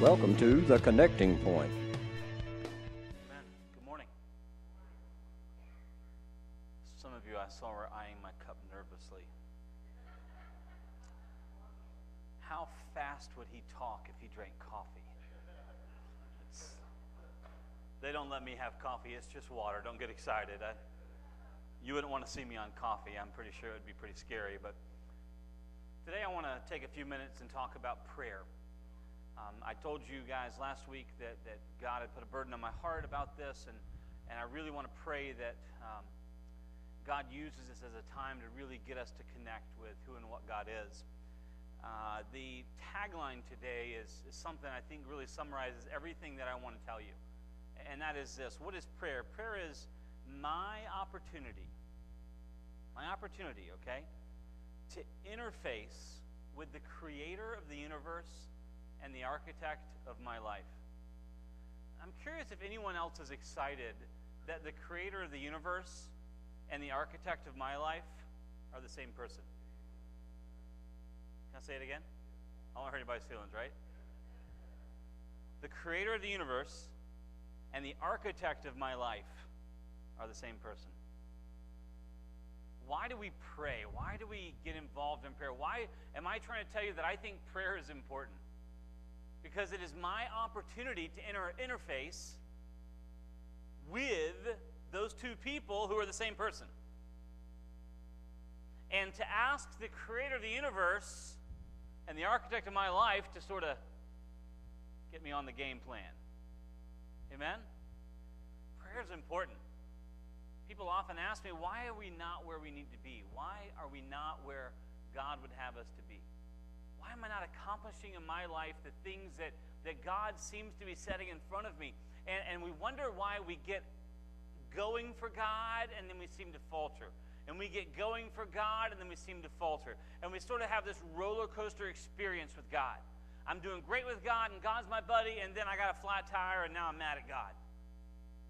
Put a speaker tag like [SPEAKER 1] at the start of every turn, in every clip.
[SPEAKER 1] Welcome to The Connecting Point.
[SPEAKER 2] Amen. Good morning. Some of you I saw were eyeing my cup nervously. How fast would he talk if he drank coffee? It's, they don't let me have coffee, it's just water. Don't get excited. I, you wouldn't want to see me on coffee. I'm pretty sure it would be pretty scary. But today I want to take a few minutes and talk about prayer. Um, I told you guys last week that, that God had put a burden on my heart about this, and, and I really want to pray that um, God uses this as a time to really get us to connect with who and what God is. Uh, the tagline today is, is something I think really summarizes everything that I want to tell you, and that is this What is prayer? Prayer is my opportunity, my opportunity, okay, to interface with the creator of the universe and the architect of my life. I'm curious if anyone else is excited that the creator of the universe and the architect of my life are the same person. Can I say it again? I don't hurt anybody's feelings, right? The creator of the universe and the architect of my life are the same person. Why do we pray? Why do we get involved in prayer? Why am I trying to tell you that I think prayer is important? Because it is my opportunity to enter interface with those two people who are the same person. And to ask the creator of the universe and the architect of my life to sort of get me on the game plan. Amen? Prayer is important. People often ask me, why are we not where we need to be? Why are we not where God would have us to be? Why am I not accomplishing in my life the things that, that God seems to be setting in front of me? And, and we wonder why we get going for God and then we seem to falter. And we get going for God and then we seem to falter. And we sort of have this roller coaster experience with God. I'm doing great with God and God's my buddy, and then I got a flat tire and now I'm mad at God.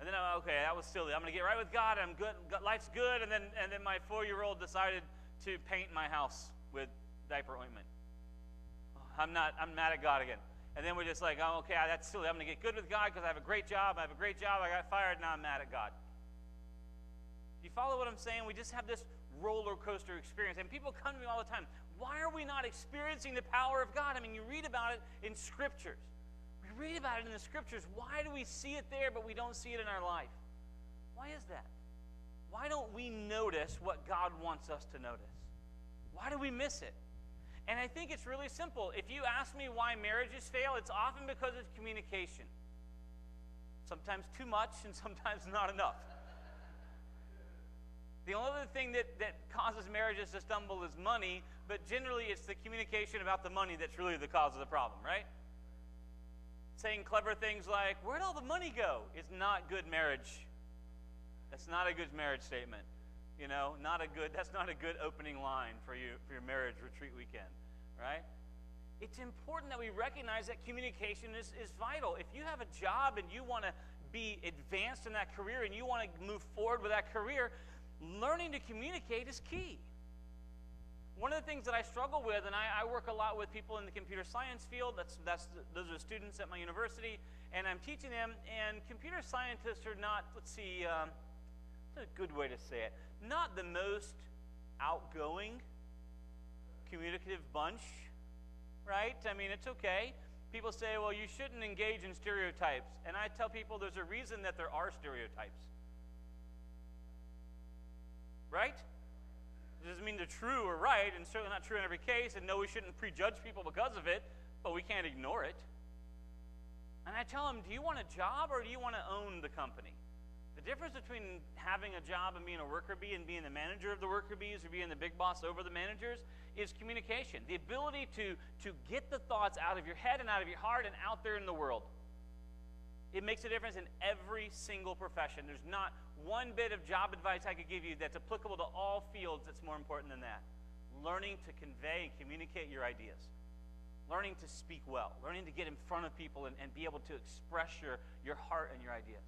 [SPEAKER 2] And then, I'm, okay, that was silly. I'm going to get right with God. I'm good. Life's good. And then, and then my four year old decided to paint my house with diaper ointment. I'm not, I'm mad at God again. And then we're just like, oh, okay, that's silly. I'm going to get good with God because I have a great job. I have a great job. I got fired. Now I'm mad at God. You follow what I'm saying? We just have this roller coaster experience. And people come to me all the time. Why are we not experiencing the power of God? I mean, you read about it in scriptures. We read about it in the scriptures. Why do we see it there, but we don't see it in our life? Why is that? Why don't we notice what God wants us to notice? Why do we miss it? And I think it's really simple. If you ask me why marriages fail, it's often because of communication. Sometimes too much and sometimes not enough. The only other thing that, that causes marriages to stumble is money, but generally it's the communication about the money that's really the cause of the problem, right? Saying clever things like, Where'd all the money go? is not good marriage. That's not a good marriage statement. You know, not a good, that's not a good opening line for, you, for your marriage retreat weekend, right? It's important that we recognize that communication is, is vital. If you have a job and you want to be advanced in that career and you want to move forward with that career, learning to communicate is key. One of the things that I struggle with, and I, I, work a lot with people in the computer science field, that's, that's, those are students at my university, and I'm teaching them, and computer scientists are not, let's see, um, a good way to say it? Not the most outgoing, communicative bunch, right? I mean, it's okay. People say, well, you shouldn't engage in stereotypes. And I tell people there's a reason that there are stereotypes. Right? It doesn't mean they're true or right, and certainly not true in every case. And no, we shouldn't prejudge people because of it, but we can't ignore it. And I tell them, do you want a job or do you want to own the company? Difference between having a job and being a worker bee and being the manager of the worker bees or being the big boss over the managers is communication. The ability to, to get the thoughts out of your head and out of your heart and out there in the world. It makes a difference in every single profession. There's not one bit of job advice I could give you that's applicable to all fields that's more important than that. Learning to convey and communicate your ideas. Learning to speak well. Learning to get in front of people and, and be able to express your, your heart and your ideas.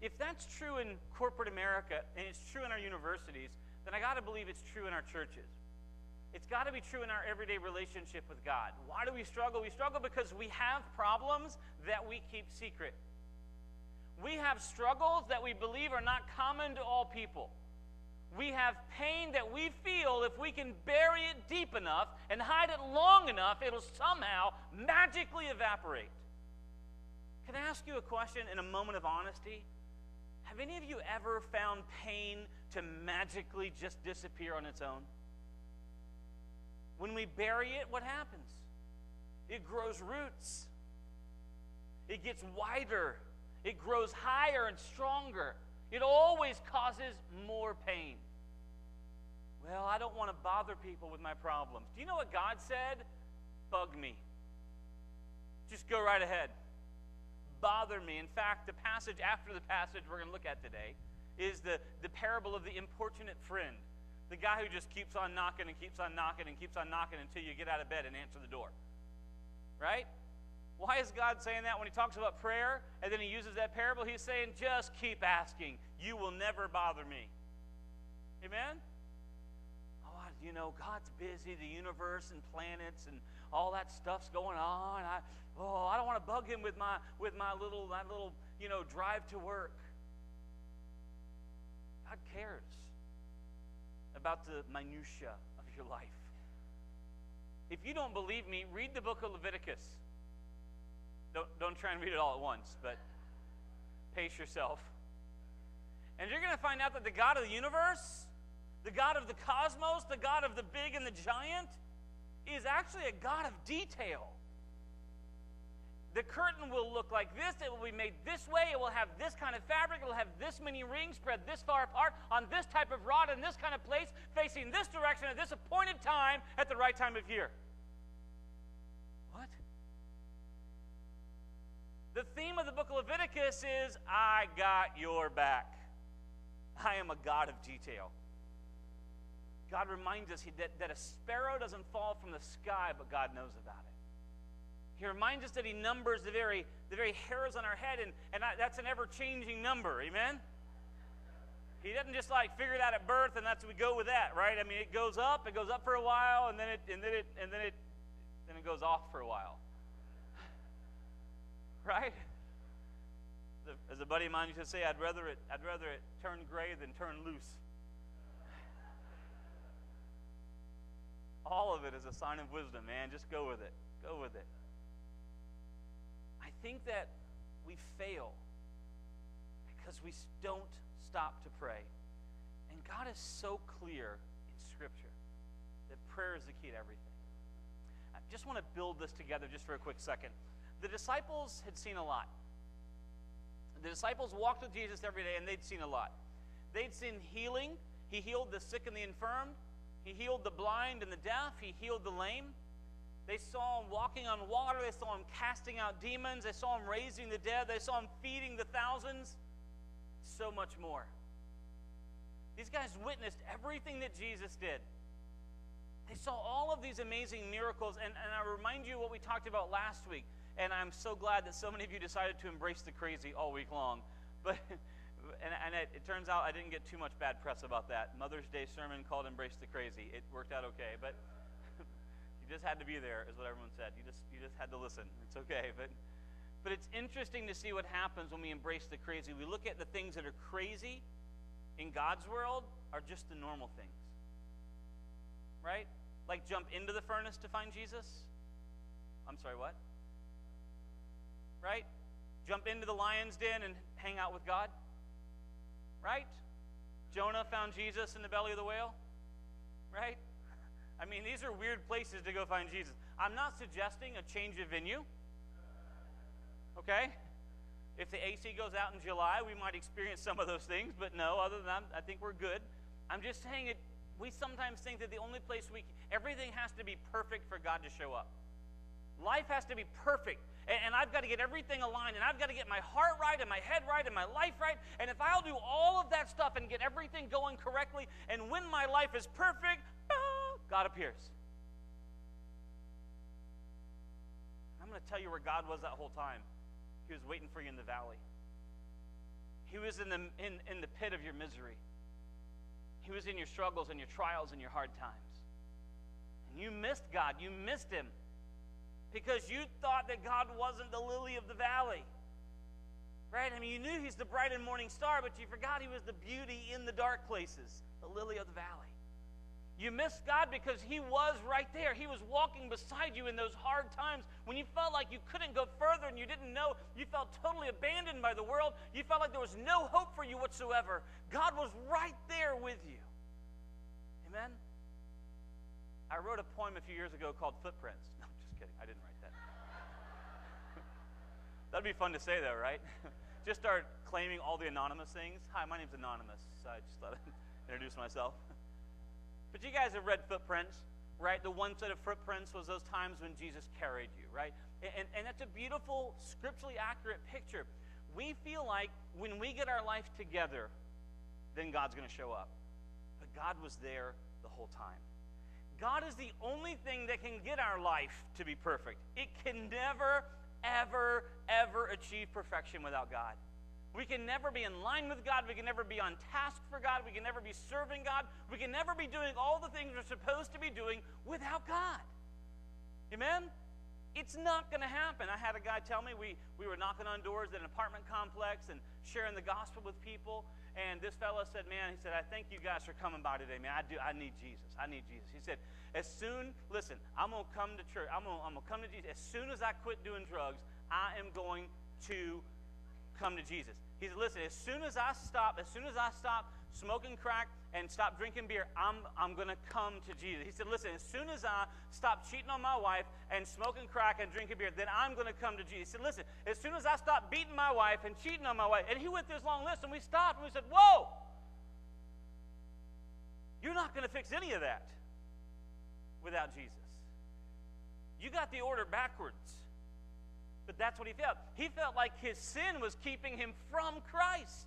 [SPEAKER 2] If that's true in corporate America and it's true in our universities, then I got to believe it's true in our churches. it's got to be true in our everyday relationship with God. Why do we struggle? We struggle because we have problems that we keep secret. We have struggles that we believe are not common to all people. We have pain that we feel if we can bury it deep enough and hide it long enough, it'll somehow magically evaporate. Can I ask you a question in a moment of honesty? Have any of you ever found pain to magically just disappear on its own? When we bury it, what happens? It grows roots. It gets wider. It grows higher and stronger. It always causes more pain. Well, I don't want to bother people with my problems. Do you know what God said? Bug me. Just go right ahead. Bother me. In fact, the passage after the passage we're going to look at today is the, the parable of the importunate friend. The guy who just keeps on knocking and keeps on knocking and keeps on knocking until you get out of bed and answer the door. Right? Why is God saying that when he talks about prayer and then he uses that parable? He's saying, just keep asking. You will never bother me. Amen? Oh, you know, God's busy, the universe and planets and all that stuff's going on. I, oh, I don't want to bug him with my, with my little, my little, you know, drive to work. God cares about the minutia of your life. If you don't believe me, read the book of Leviticus. Don't, don't try and read it all at once, but pace yourself. And you're going to find out that the God of the universe, the God of the cosmos, the God of the big and the giant, is actually a God of detail. The curtain will look like this. It will be made this way. It will have this kind of fabric. It will have this many rings spread this far apart on this type of rod in this kind of place, facing this direction at this appointed time at the right time of year. What? The theme of the book of Leviticus is I got your back. I am a God of detail. God reminds us that, that a sparrow doesn't fall from the sky, but God knows about it. He reminds us that He numbers the very, the very hairs on our head, and, and that's an ever changing number. Amen? He doesn't just like figure it out at birth and that's what we go with that, right? I mean, it goes up, it goes up for a while, and then it, and then it, and then it, then it goes off for a while, right? As a buddy of mine used to say, I'd rather it, I'd rather it turn gray than turn loose. All of it is a sign of wisdom, man. Just go with it. Go with it think that we fail because we don't stop to pray. And God is so clear in Scripture that prayer is the key to everything. I just want to build this together just for a quick second. The disciples had seen a lot. The disciples walked with Jesus every day and they'd seen a lot. They'd seen healing. He healed the sick and the infirm. He healed the blind and the deaf. He healed the lame. They saw him walking on water. They saw him casting out demons. They saw him raising the dead. They saw him feeding the thousands. So much more. These guys witnessed everything that Jesus did. They saw all of these amazing miracles. And, and I remind you what we talked about last week. And I'm so glad that so many of you decided to embrace the crazy all week long. But, and, and it, it turns out I didn't get too much bad press about that. Mother's Day sermon called Embrace the Crazy. It worked out okay. But. You just had to be there, is what everyone said. You just, you just had to listen. It's okay. But, but it's interesting to see what happens when we embrace the crazy. We look at the things that are crazy in God's world are just the normal things. Right? Like jump into the furnace to find Jesus? I'm sorry, what? Right? Jump into the lion's den and hang out with God? Right? Jonah found Jesus in the belly of the whale? Right? I mean, these are weird places to go find Jesus. I'm not suggesting a change of venue. Okay? If the AC goes out in July, we might experience some of those things, but no, other than that, I think we're good. I'm just saying it. We sometimes think that the only place we, everything has to be perfect for God to show up. Life has to be perfect. And, and I've got to get everything aligned. And I've got to get my heart right and my head right and my life right. And if I'll do all of that stuff and get everything going correctly, and when my life is perfect, God appears. I'm going to tell you where God was that whole time. He was waiting for you in the valley. He was in the, in, in the pit of your misery. He was in your struggles and your trials and your hard times. And you missed God. You missed Him because you thought that God wasn't the lily of the valley. Right? I mean, you knew He's the bright and morning star, but you forgot He was the beauty in the dark places, the lily of the valley. You missed God because He was right there. He was walking beside you in those hard times when you felt like you couldn't go further and you didn't know. You felt totally abandoned by the world. You felt like there was no hope for you whatsoever. God was right there with you. Amen? I wrote a poem a few years ago called Footprints. No, I'm just kidding. I didn't write that. That'd be fun to say, though, right? just start claiming all the anonymous things. Hi, my name's Anonymous. I just thought I'd introduce myself. But you guys have read footprints, right? The one set of footprints was those times when Jesus carried you, right? And, and that's a beautiful, scripturally accurate picture. We feel like when we get our life together, then God's going to show up. But God was there the whole time. God is the only thing that can get our life to be perfect. It can never, ever, ever achieve perfection without God. We can never be in line with God. We can never be on task for God. We can never be serving God. We can never be doing all the things we're supposed to be doing without God. Amen? It's not going to happen. I had a guy tell me we, we were knocking on doors at an apartment complex and sharing the gospel with people. And this fellow said, Man, he said, I thank you guys for coming by today, man. I do I need Jesus. I need Jesus. He said, as soon, listen, I'm gonna come to church. I'm I'm gonna come to Jesus. As soon as I quit doing drugs, I am going to come to Jesus. He said, listen, as soon as I stop, as soon as I stop smoking crack and stop drinking beer, I'm, I'm going to come to Jesus. He said, listen, as soon as I stop cheating on my wife and smoking crack and drinking beer, then I'm going to come to Jesus. He said, listen, as soon as I stop beating my wife and cheating on my wife, and he went through this long list, and we stopped and we said, whoa, you're not going to fix any of that without Jesus. You got the order backwards. But that's what he felt. He felt like his sin was keeping him from Christ.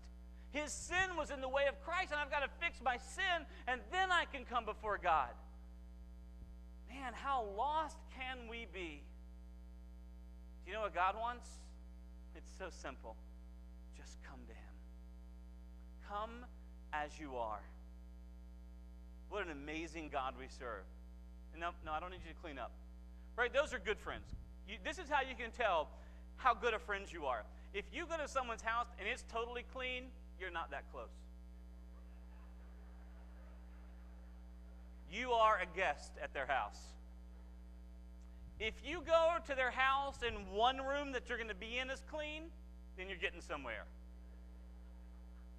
[SPEAKER 2] His sin was in the way of Christ, and I've got to fix my sin, and then I can come before God. Man, how lost can we be? Do you know what God wants? It's so simple. Just come to Him. Come as you are. What an amazing God we serve. No, no, I don't need you to clean up. Right? Those are good friends. You, this is how you can tell how good of friends you are. If you go to someone's house and it's totally clean, you're not that close. You are a guest at their house. If you go to their house and one room that you're going to be in is clean, then you're getting somewhere.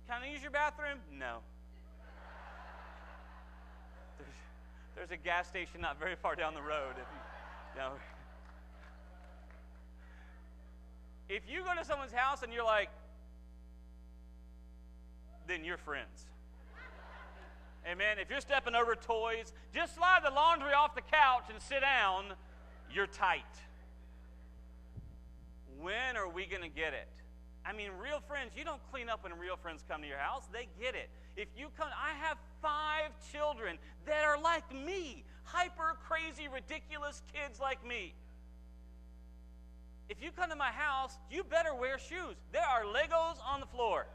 [SPEAKER 2] Can I use your bathroom? No. There's, there's a gas station not very far down the road. If you, no. If you go to someone's house and you're like, then you're friends. Amen. If you're stepping over toys, just slide the laundry off the couch and sit down, you're tight. When are we going to get it? I mean, real friends, you don't clean up when real friends come to your house. They get it. If you come, I have five children that are like me, hyper crazy, ridiculous kids like me. If you come to my house, you better wear shoes. There are Legos on the floor.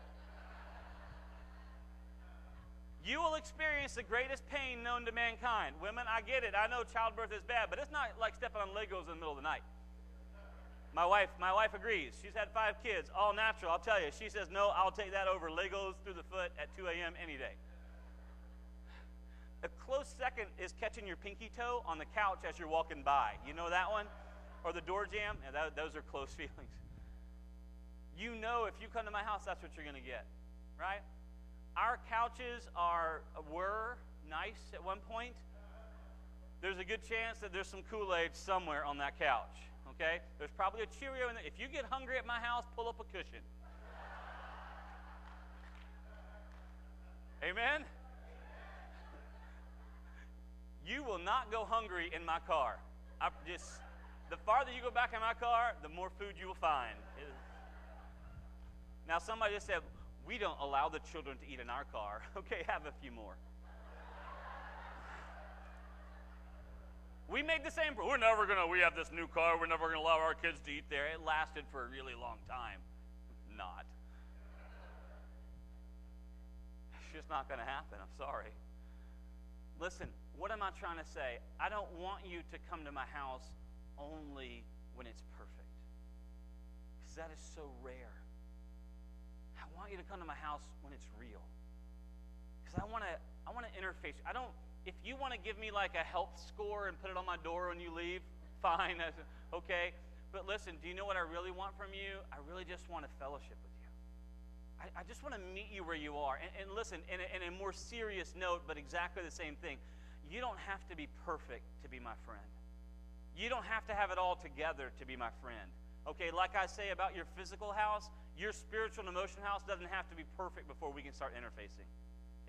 [SPEAKER 2] You will experience the greatest pain known to mankind. Women, I get it. I know childbirth is bad, but it's not like stepping on Legos in the middle of the night. My wife, my wife agrees. She's had five kids, all natural. I'll tell you. She says, no, I'll take that over Legos through the foot at 2 a.m. any day. A close second is catching your pinky toe on the couch as you're walking by. You know that one? Or the door jamb, that, those are close feelings. You know, if you come to my house, that's what you're going to get, right? Our couches are uh, were nice at one point. There's a good chance that there's some Kool-Aid somewhere on that couch. Okay? There's probably a Cheerio in there. If you get hungry at my house, pull up a cushion. Amen? You will not go hungry in my car. I just the farther you go back in my car, the more food you will find. Now, somebody just said, We don't allow the children to eat in our car. Okay, have a few more. We made the same. We're never going to, we have this new car. We're never going to allow our kids to eat there. It lasted for a really long time. Not. It's just not going to happen. I'm sorry. Listen, What am I trying to say? I don't want you to come to my house only when it's perfect. Because that is so rare. I want you to come to my house when it's real. Because I want to I want to interface. I don't if you want to give me like a health score and put it on my door when you leave, fine. Okay. But listen, do you know what I really want from you? I really just want a fellowship with you. I, I just want to meet you where you are. And, and listen, in a, in a more serious note, but exactly the same thing, you don't have to be perfect to be my friend. You don't have to have it all together to be my friend. Okay, like I say about your physical house, your spiritual and emotional house doesn't have to be perfect before we can start interfacing.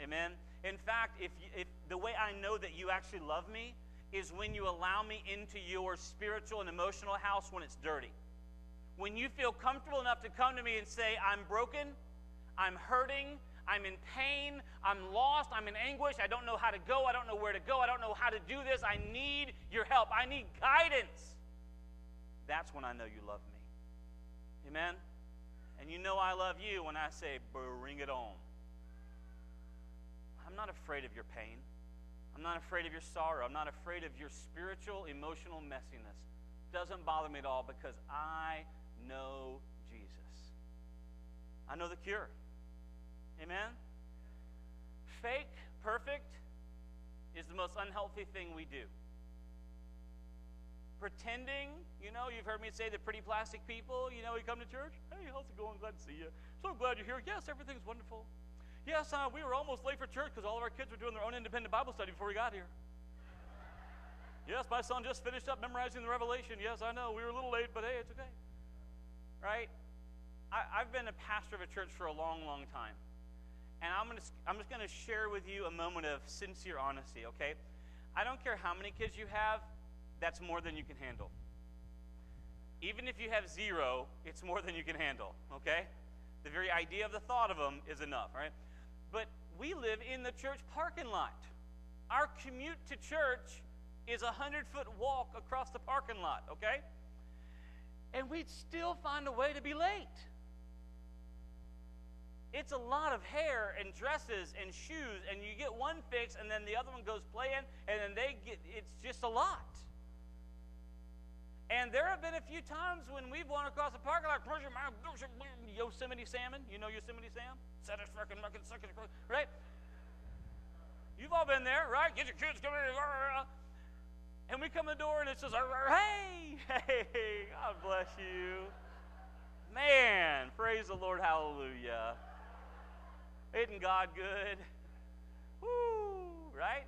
[SPEAKER 2] Amen? In fact, if, you, if the way I know that you actually love me is when you allow me into your spiritual and emotional house when it's dirty. When you feel comfortable enough to come to me and say, I'm broken, I'm hurting, I'm in pain, I'm lost, I'm in anguish, I don't know how to go, I don't know where to go, I don't know how to do this, I need your help, I need guidance. That's when I know you love me. Amen? And you know I love you when I say, bring it on. I'm not afraid of your pain. I'm not afraid of your sorrow. I'm not afraid of your spiritual, emotional messiness. Doesn't bother me at all because I know Jesus. I know the cure. Amen? Fake perfect is the most unhealthy thing we do. Pretending, you know, you've heard me say the pretty plastic people, you know, you come to church, hey, how's it going? Glad to see you. So glad you're here. Yes, everything's wonderful. Yes, uh, we were almost late for church because all of our kids were doing their own independent Bible study before we got here. Yes, my son just finished up memorizing the Revelation. Yes, I know. We were a little late, but hey, it's okay. Right? I, have been a pastor of a church for a long, long time. And I'm, gonna, I'm just going to share with you a moment of sincere honesty, okay? I don't care how many kids you have, that's more than you can handle. Even if you have zero, it's more than you can handle, okay? The very idea of the thought of them is enough, right? But we live in the church parking lot. Our commute to church is a 100 foot walk across the parking lot, okay? And we'd still find a way to be late. It's a lot of hair and dresses and shoes, and you get one fix, and then the other one goes playing, and then they get it's just a lot. And there have been a few times when we've gone across the parking lot, Yosemite salmon. You know Yosemite Sam? right? You've all been there, right? Get your kids coming in. And we come to the door and it says, hey, hey, God bless you. Man, praise the Lord, hallelujah. Isn't God good? Woo, right?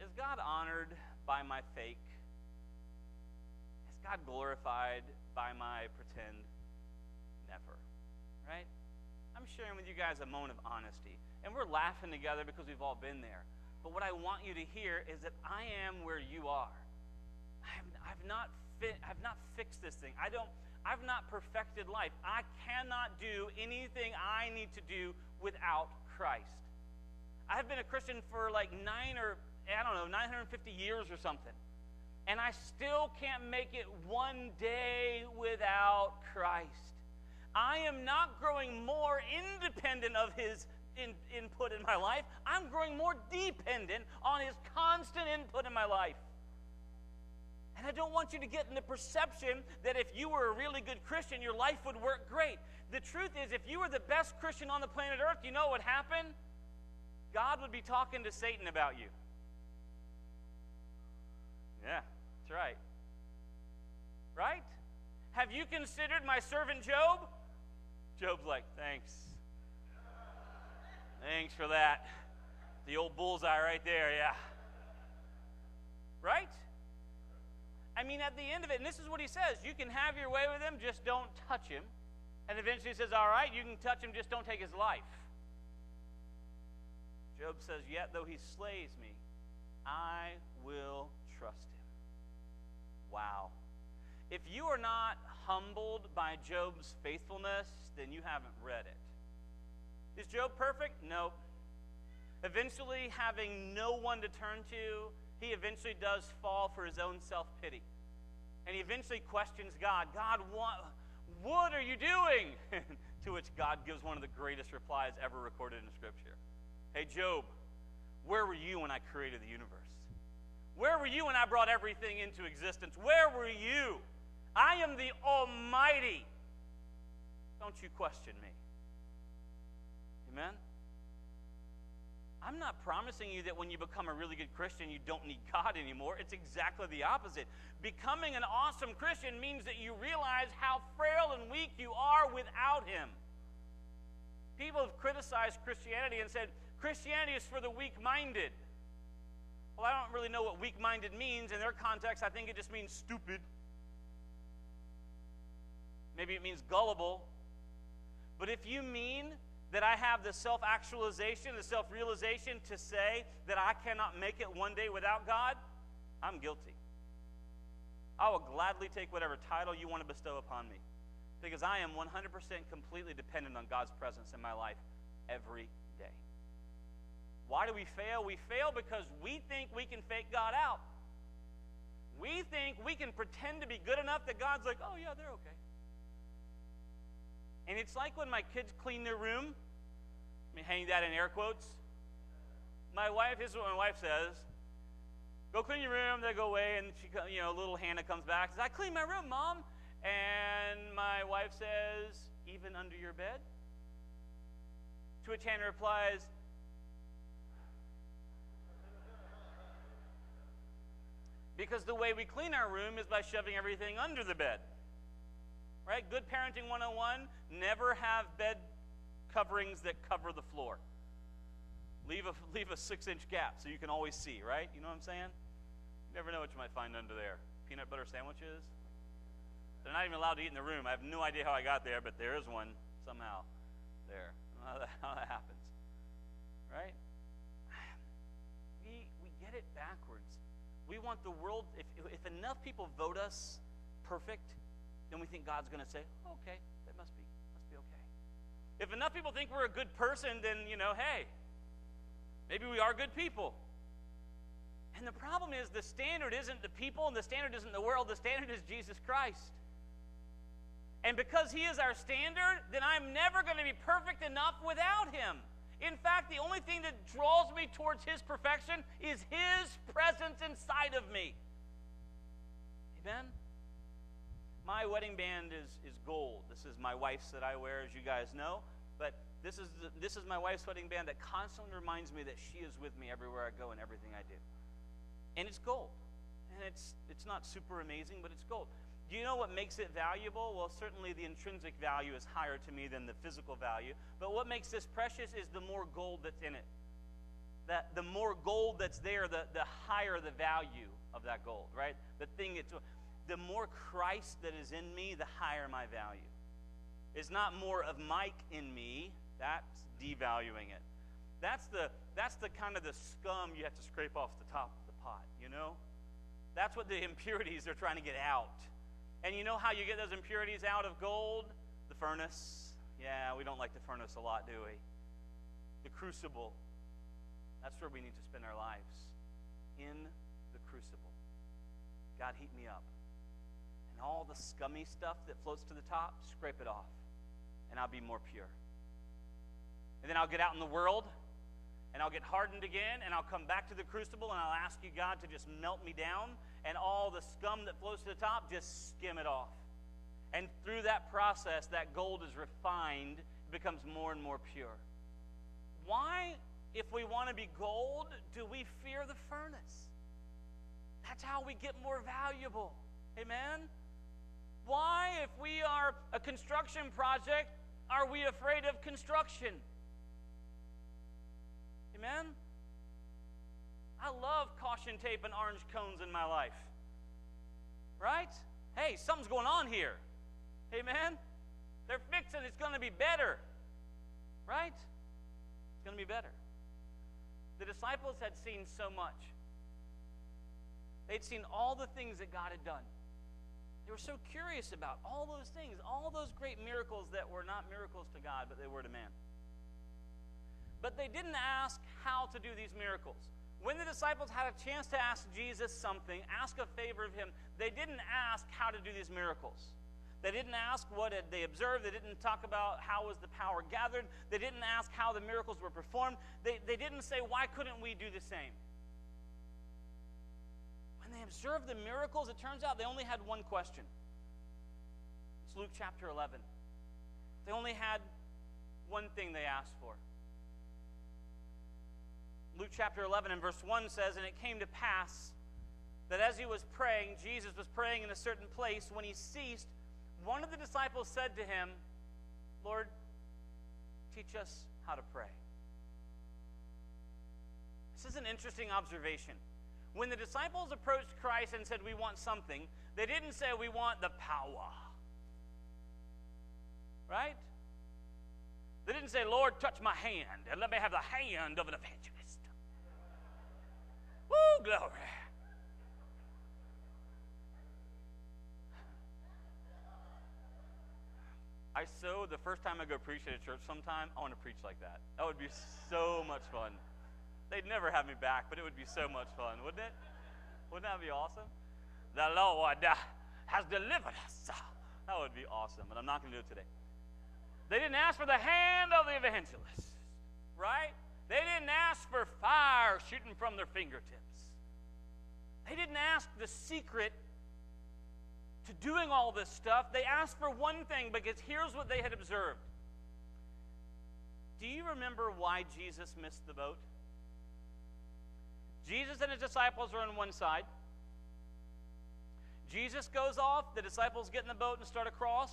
[SPEAKER 2] Is God honored by my fake? Is God glorified by my pretend? Never, right? I'm sharing with you guys a moment of honesty. And we're laughing together because we've all been there. But what I want you to hear is that I am where you are. I have, I've, not fi- I've not fixed this thing. I don't, I've not perfected life. I cannot do anything I need to do without Christ. I have been a Christian for like nine or, I don't know, 950 years or something. And I still can't make it one day without Christ. I am not growing more independent of His in, input in my life. I'm growing more dependent on His constant input in my life. And I don't want you to get in the perception that if you were a really good Christian, your life would work great. The truth is, if you were the best Christian on the planet Earth, you know what would happen? God would be talking to Satan about you. Yeah, that's right. Right? Have you considered my servant Job? Job's like, thanks. Thanks for that. The old bullseye right there, yeah. Right? I mean, at the end of it, and this is what he says you can have your way with him, just don't touch him. And eventually he says, All right, you can touch him, just don't take his life. Job says, Yet though he slays me, I will trust him. Wow. If you are not humbled by Job's faithfulness, then you haven't read it. Is Job perfect? No. Eventually, having no one to turn to, he eventually does fall for his own self pity. And he eventually questions God God, what, what are you doing? to which God gives one of the greatest replies ever recorded in Scripture Hey, Job, Where were you when I created the universe? Where were you when I brought everything into existence? Where were you? I am the Almighty. Don't you question me. Amen? I'm not promising you that when you become a really good Christian, you don't need God anymore. It's exactly the opposite. Becoming an awesome Christian means that you realize how frail and weak you are without Him. People have criticized Christianity and said, Christianity is for the weak minded. Well, I don't really know what weak minded means. In their context, I think it just means stupid. Maybe it means gullible. But if you mean that I have the self actualization, the self realization to say that I cannot make it one day without God, I'm guilty. I will gladly take whatever title you want to bestow upon me because I am 100% completely dependent on God's presence in my life every day. Why do we fail? We fail because we think we can fake God out. We think we can pretend to be good enough that God's like, oh, yeah, they're okay. And it's like when my kids clean their room. Let me hang that in air quotes. My wife, is what my wife says. Go clean your room. They go away, and she, you know, little Hannah comes back. Says, "I clean my room, mom." And my wife says, "Even under your bed?" To which Hannah replies, Because the way we clean our room is by shoving everything under the bed. Right? Good Parenting 101 never have bed coverings that cover the floor. Leave a, leave a six inch gap so you can always see, right? You know what I'm saying? You never know what you might find under there. Peanut butter sandwiches? They're not even allowed to eat in the room. I have no idea how I got there, but there is one somehow there. how that, how that happens. Right? We, we get it backwards. We want the world, if, if enough people vote us perfect, then we think God's going to say, okay, that must be. If enough people think we're a good person, then, you know, hey, maybe we are good people. And the problem is the standard isn't the people and the standard isn't the world, the standard is Jesus Christ. And because he is our standard, then I'm never going to be perfect enough without him. In fact, the only thing that draws me towards his perfection is his presence inside of me. Amen? My wedding band is, is gold. This is my wife's that I wear, as you guys know. But this is, the, this is my wife's wedding band that constantly reminds me that she is with me everywhere I go and everything I do. And it's gold. And it's, it's not super amazing, but it's gold. Do you know what makes it valuable? Well, certainly the intrinsic value is higher to me than the physical value. But what makes this precious is the more gold that's in it. That the more gold that's there, the, the higher the value of that gold, right? The thing it's the more Christ that is in me, the higher my value. It's not more of Mike in me, that's devaluing it. That's the, that's the kind of the scum you have to scrape off the top of the pot, you know? That's what the impurities are trying to get out. And you know how you get those impurities out of gold? The furnace. Yeah, we don't like the furnace a lot, do we? The crucible. That's where we need to spend our lives. In the crucible. God, heat me up and all the scummy stuff that floats to the top, scrape it off, and I'll be more pure. And then I'll get out in the world, and I'll get hardened again, and I'll come back to the crucible, and I'll ask you, God, to just melt me down, and all the scum that floats to the top, just skim it off. And through that process, that gold is refined, it becomes more and more pure. Why, if we want to be gold, do we fear the furnace? That's how we get more valuable. Amen? Why, if we are a construction project, are we afraid of construction? Amen? I love caution tape and orange cones in my life. Right? Hey, something's going on here. Amen? They're fixing it's going to be better. Right? It's going to be better. The disciples had seen so much. They'd seen all the things that God had done. They were so curious about all those things, all those great miracles that were not miracles to God, but they were to man. But they didn't ask how to do these miracles. When the disciples had a chance to ask Jesus something, ask a favor of him, they didn't ask how to do these miracles. They didn't ask what they observed. They didn't talk about how was the power gathered. They didn't ask how the miracles were performed. They, they didn't say, why couldn't we do the same? Observed the miracles, it turns out they only had one question. It's Luke chapter 11. They only had one thing they asked for. Luke chapter 11 and verse 1 says, And it came to pass that as he was praying, Jesus was praying in a certain place. When he ceased, one of the disciples said to him, Lord, teach us how to pray. This is an interesting observation. When the disciples approached Christ and said, We want something, they didn't say, We want the power. Right? They didn't say, Lord, touch my hand and let me have the hand of an evangelist. Woo, glory. I so, the first time I go preach at a church sometime, I want to preach like that. That would be so much fun. They'd never have me back, but it would be so much fun, wouldn't it? Wouldn't that be awesome? The Lord has delivered us. That would be awesome, but I'm not going to do it today. They didn't ask for the hand of the evangelist, right? They didn't ask for fire shooting from their fingertips. They didn't ask the secret to doing all this stuff. They asked for one thing because here's what they had observed. Do you remember why Jesus missed the boat? Jesus and his disciples are on one side. Jesus goes off, the disciples get in the boat and start across.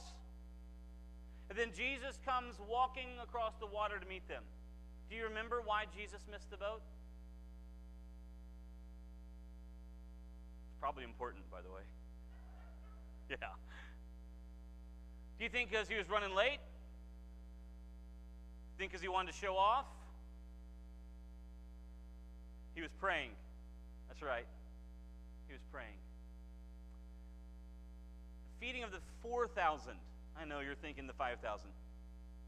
[SPEAKER 2] And then Jesus comes walking across the water to meet them. Do you remember why Jesus missed the boat? It's probably important, by the way. Yeah. Do you think because he was running late? Think because he wanted to show off? He was praying. That's right. He was praying. Feeding of the 4,000. I know you're thinking the 5,000.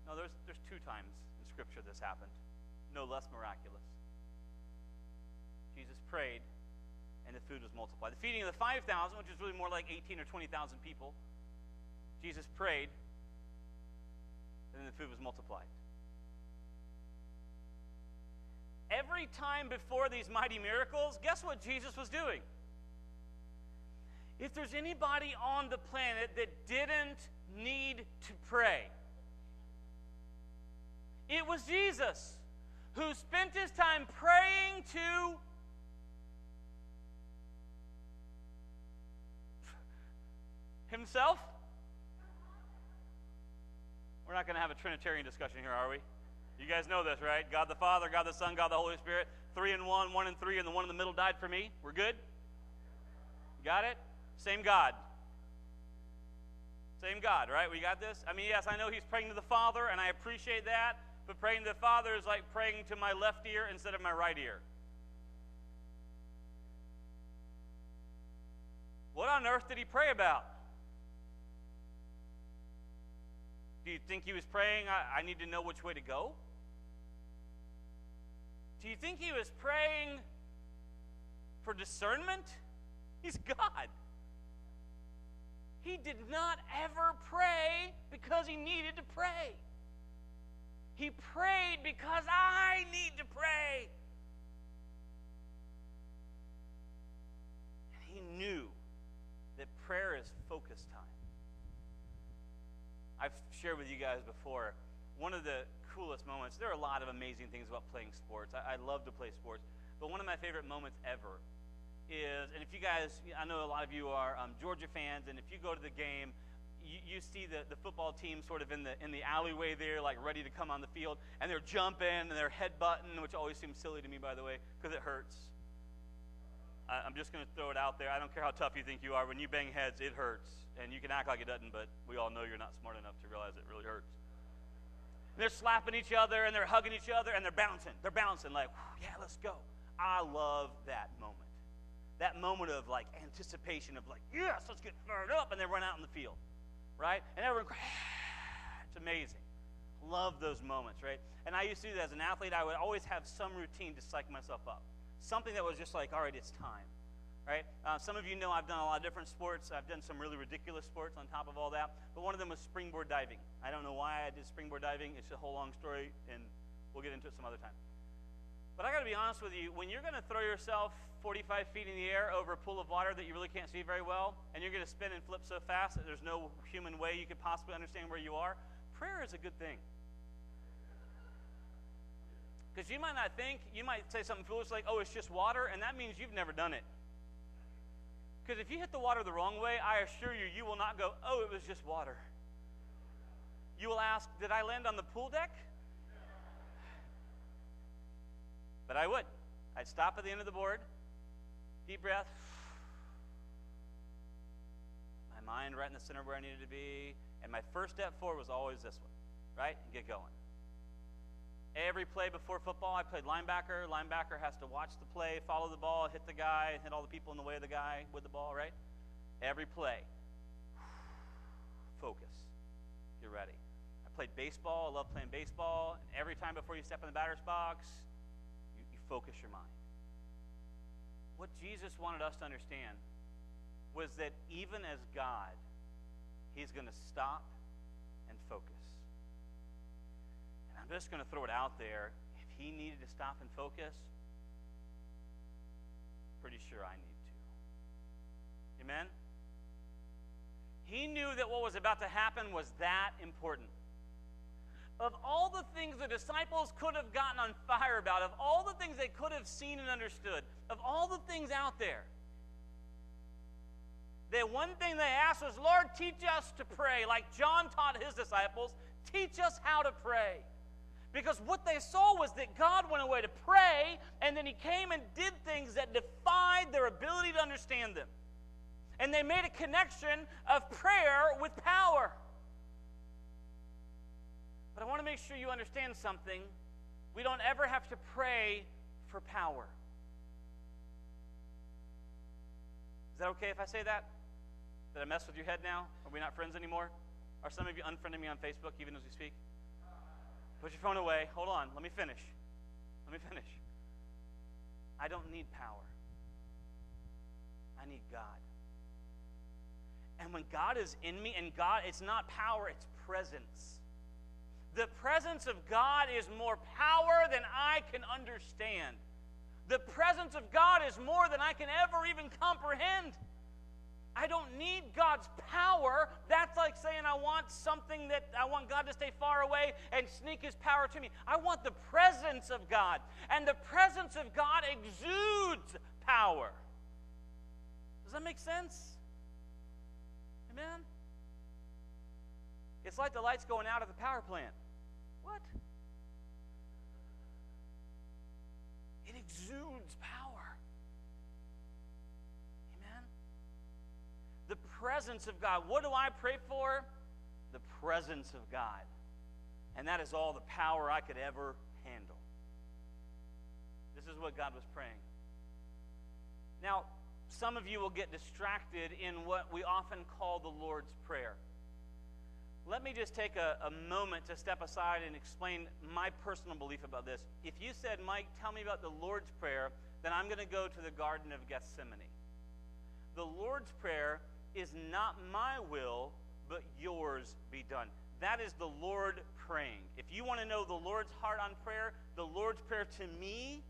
[SPEAKER 2] No, there's, there's two times in Scripture this happened, no less miraculous. Jesus prayed, and the food was multiplied. The feeding of the 5,000, which is really more like 18 or 20,000 people, Jesus prayed, and then the food was multiplied. Every time before these mighty miracles, guess what Jesus was doing? If there's anybody on the planet that didn't need to pray, it was Jesus who spent his time praying to himself. We're not going to have a Trinitarian discussion here, are we? You guys know this, right? God the Father, God the Son, God the Holy Spirit, three and one, one and three, and the one in the middle died for me. We're good? Got it? Same God. Same God, right? We got this? I mean, yes, I know he's praying to the Father, and I appreciate that, but praying to the Father is like praying to my left ear instead of my right ear. What on earth did he pray about? Do you think he was praying, I, I need to know which way to go? Do you think he was praying for discernment? He's God. He did not ever pray because he needed to pray. He prayed because I need to pray. And he knew that prayer is focus time. I've shared with you guys before one of the coolest moments. There are a lot of amazing things about playing sports. I, I love to play sports. But one of my favorite moments ever is, and if you guys, I know a lot of you are um, Georgia fans, and if you go to the game, you, you see the, the football team sort of in the, in the alleyway there, like ready to come on the field, and they're jumping and they're headbutting, which always seems silly to me, by the way, because it hurts. I, I'm just going to throw it out there. I don't care how tough you think you are. When you bang heads, it hurts. And you can act like it doesn't, but we all know you're not smart enough to realize it really hurts. They're slapping each other and they're hugging each other and they're bouncing. They're bouncing like, yeah, let's go. I love that moment. That moment of like anticipation of like, yes, let's get fired up, and they run out in the field, right? And everyone, it's amazing. Love those moments, right? And I used to do that as an athlete. I would always have some routine to psych myself up, something that was just like, all right, it's time. Right? Uh, some of you know I've done a lot of different sports. I've done some really ridiculous sports on top of all that. But one of them was springboard diving. I don't know why I did springboard diving. It's a whole long story, and we'll get into it some other time. But I got to be honest with you. When you're going to throw yourself 45 feet in the air over a pool of water that you really can't see very well, and you're going to spin and flip so fast that there's no human way you could possibly understand where you are, prayer is a good thing. Because you might not think, you might say something foolish like, oh, it's just water, and that means you've never done it. Because if you hit the water the wrong way, I assure you, you will not go, oh, it was just water. You will ask, did I land on the pool deck? But I would. I'd stop at the end of the board, deep breath, my mind right in the center where I needed to be, and my first step forward was always this one, right? And get going. Every play before football, I played linebacker. Linebacker has to watch the play, follow the ball, hit the guy, hit all the people in the way of the guy with the ball, right? Every play. Focus. Get ready. I played baseball. I love playing baseball. And every time before you step in the batter's box, you, you focus your mind. What Jesus wanted us to understand was that even as God, He's going to stop and focus. I'm just going to throw it out there. If he needed to stop and focus, pretty sure I need to. Amen? He knew that what was about to happen was that important. Of all the things the disciples could have gotten on fire about, of all the things they could have seen and understood, of all the things out there, the one thing they asked was, Lord, teach us to pray, like John taught his disciples. Teach us how to pray. Because what they saw was that God went away to pray, and then He came and did things that defied their ability to understand them. And they made a connection of prayer with power. But I want to make sure you understand something. We don't ever have to pray for power. Is that okay if I say that? Did I mess with your head now? Are we not friends anymore? Are some of you unfriending me on Facebook even as we speak? Put your phone away. Hold on. Let me finish. Let me finish. I don't need power. I need God. And when God is in me, and God, it's not power, it's presence. The presence of God is more power than I can understand. The presence of God is more than I can ever even comprehend. I don't need God's power. That's like saying I want something that I want God to stay far away and sneak his power to me. I want the presence of God. And the presence of God exudes power. Does that make sense? Amen? It's like the lights going out of the power plant. What? It exudes power. Presence of God. What do I pray for? The presence of God. And that is all the power I could ever handle. This is what God was praying. Now, some of you will get distracted in what we often call the Lord's Prayer. Let me just take a, a, moment to step aside and explain my personal belief about this. If you said, Mike, tell me about the Lord's Prayer, then I'm going to go to the Garden of Gethsemane. The Lord's Prayer is not my will, but yours be done. That is the Lord praying. If you want to know the Lord's heart on prayer, the Lord's prayer to me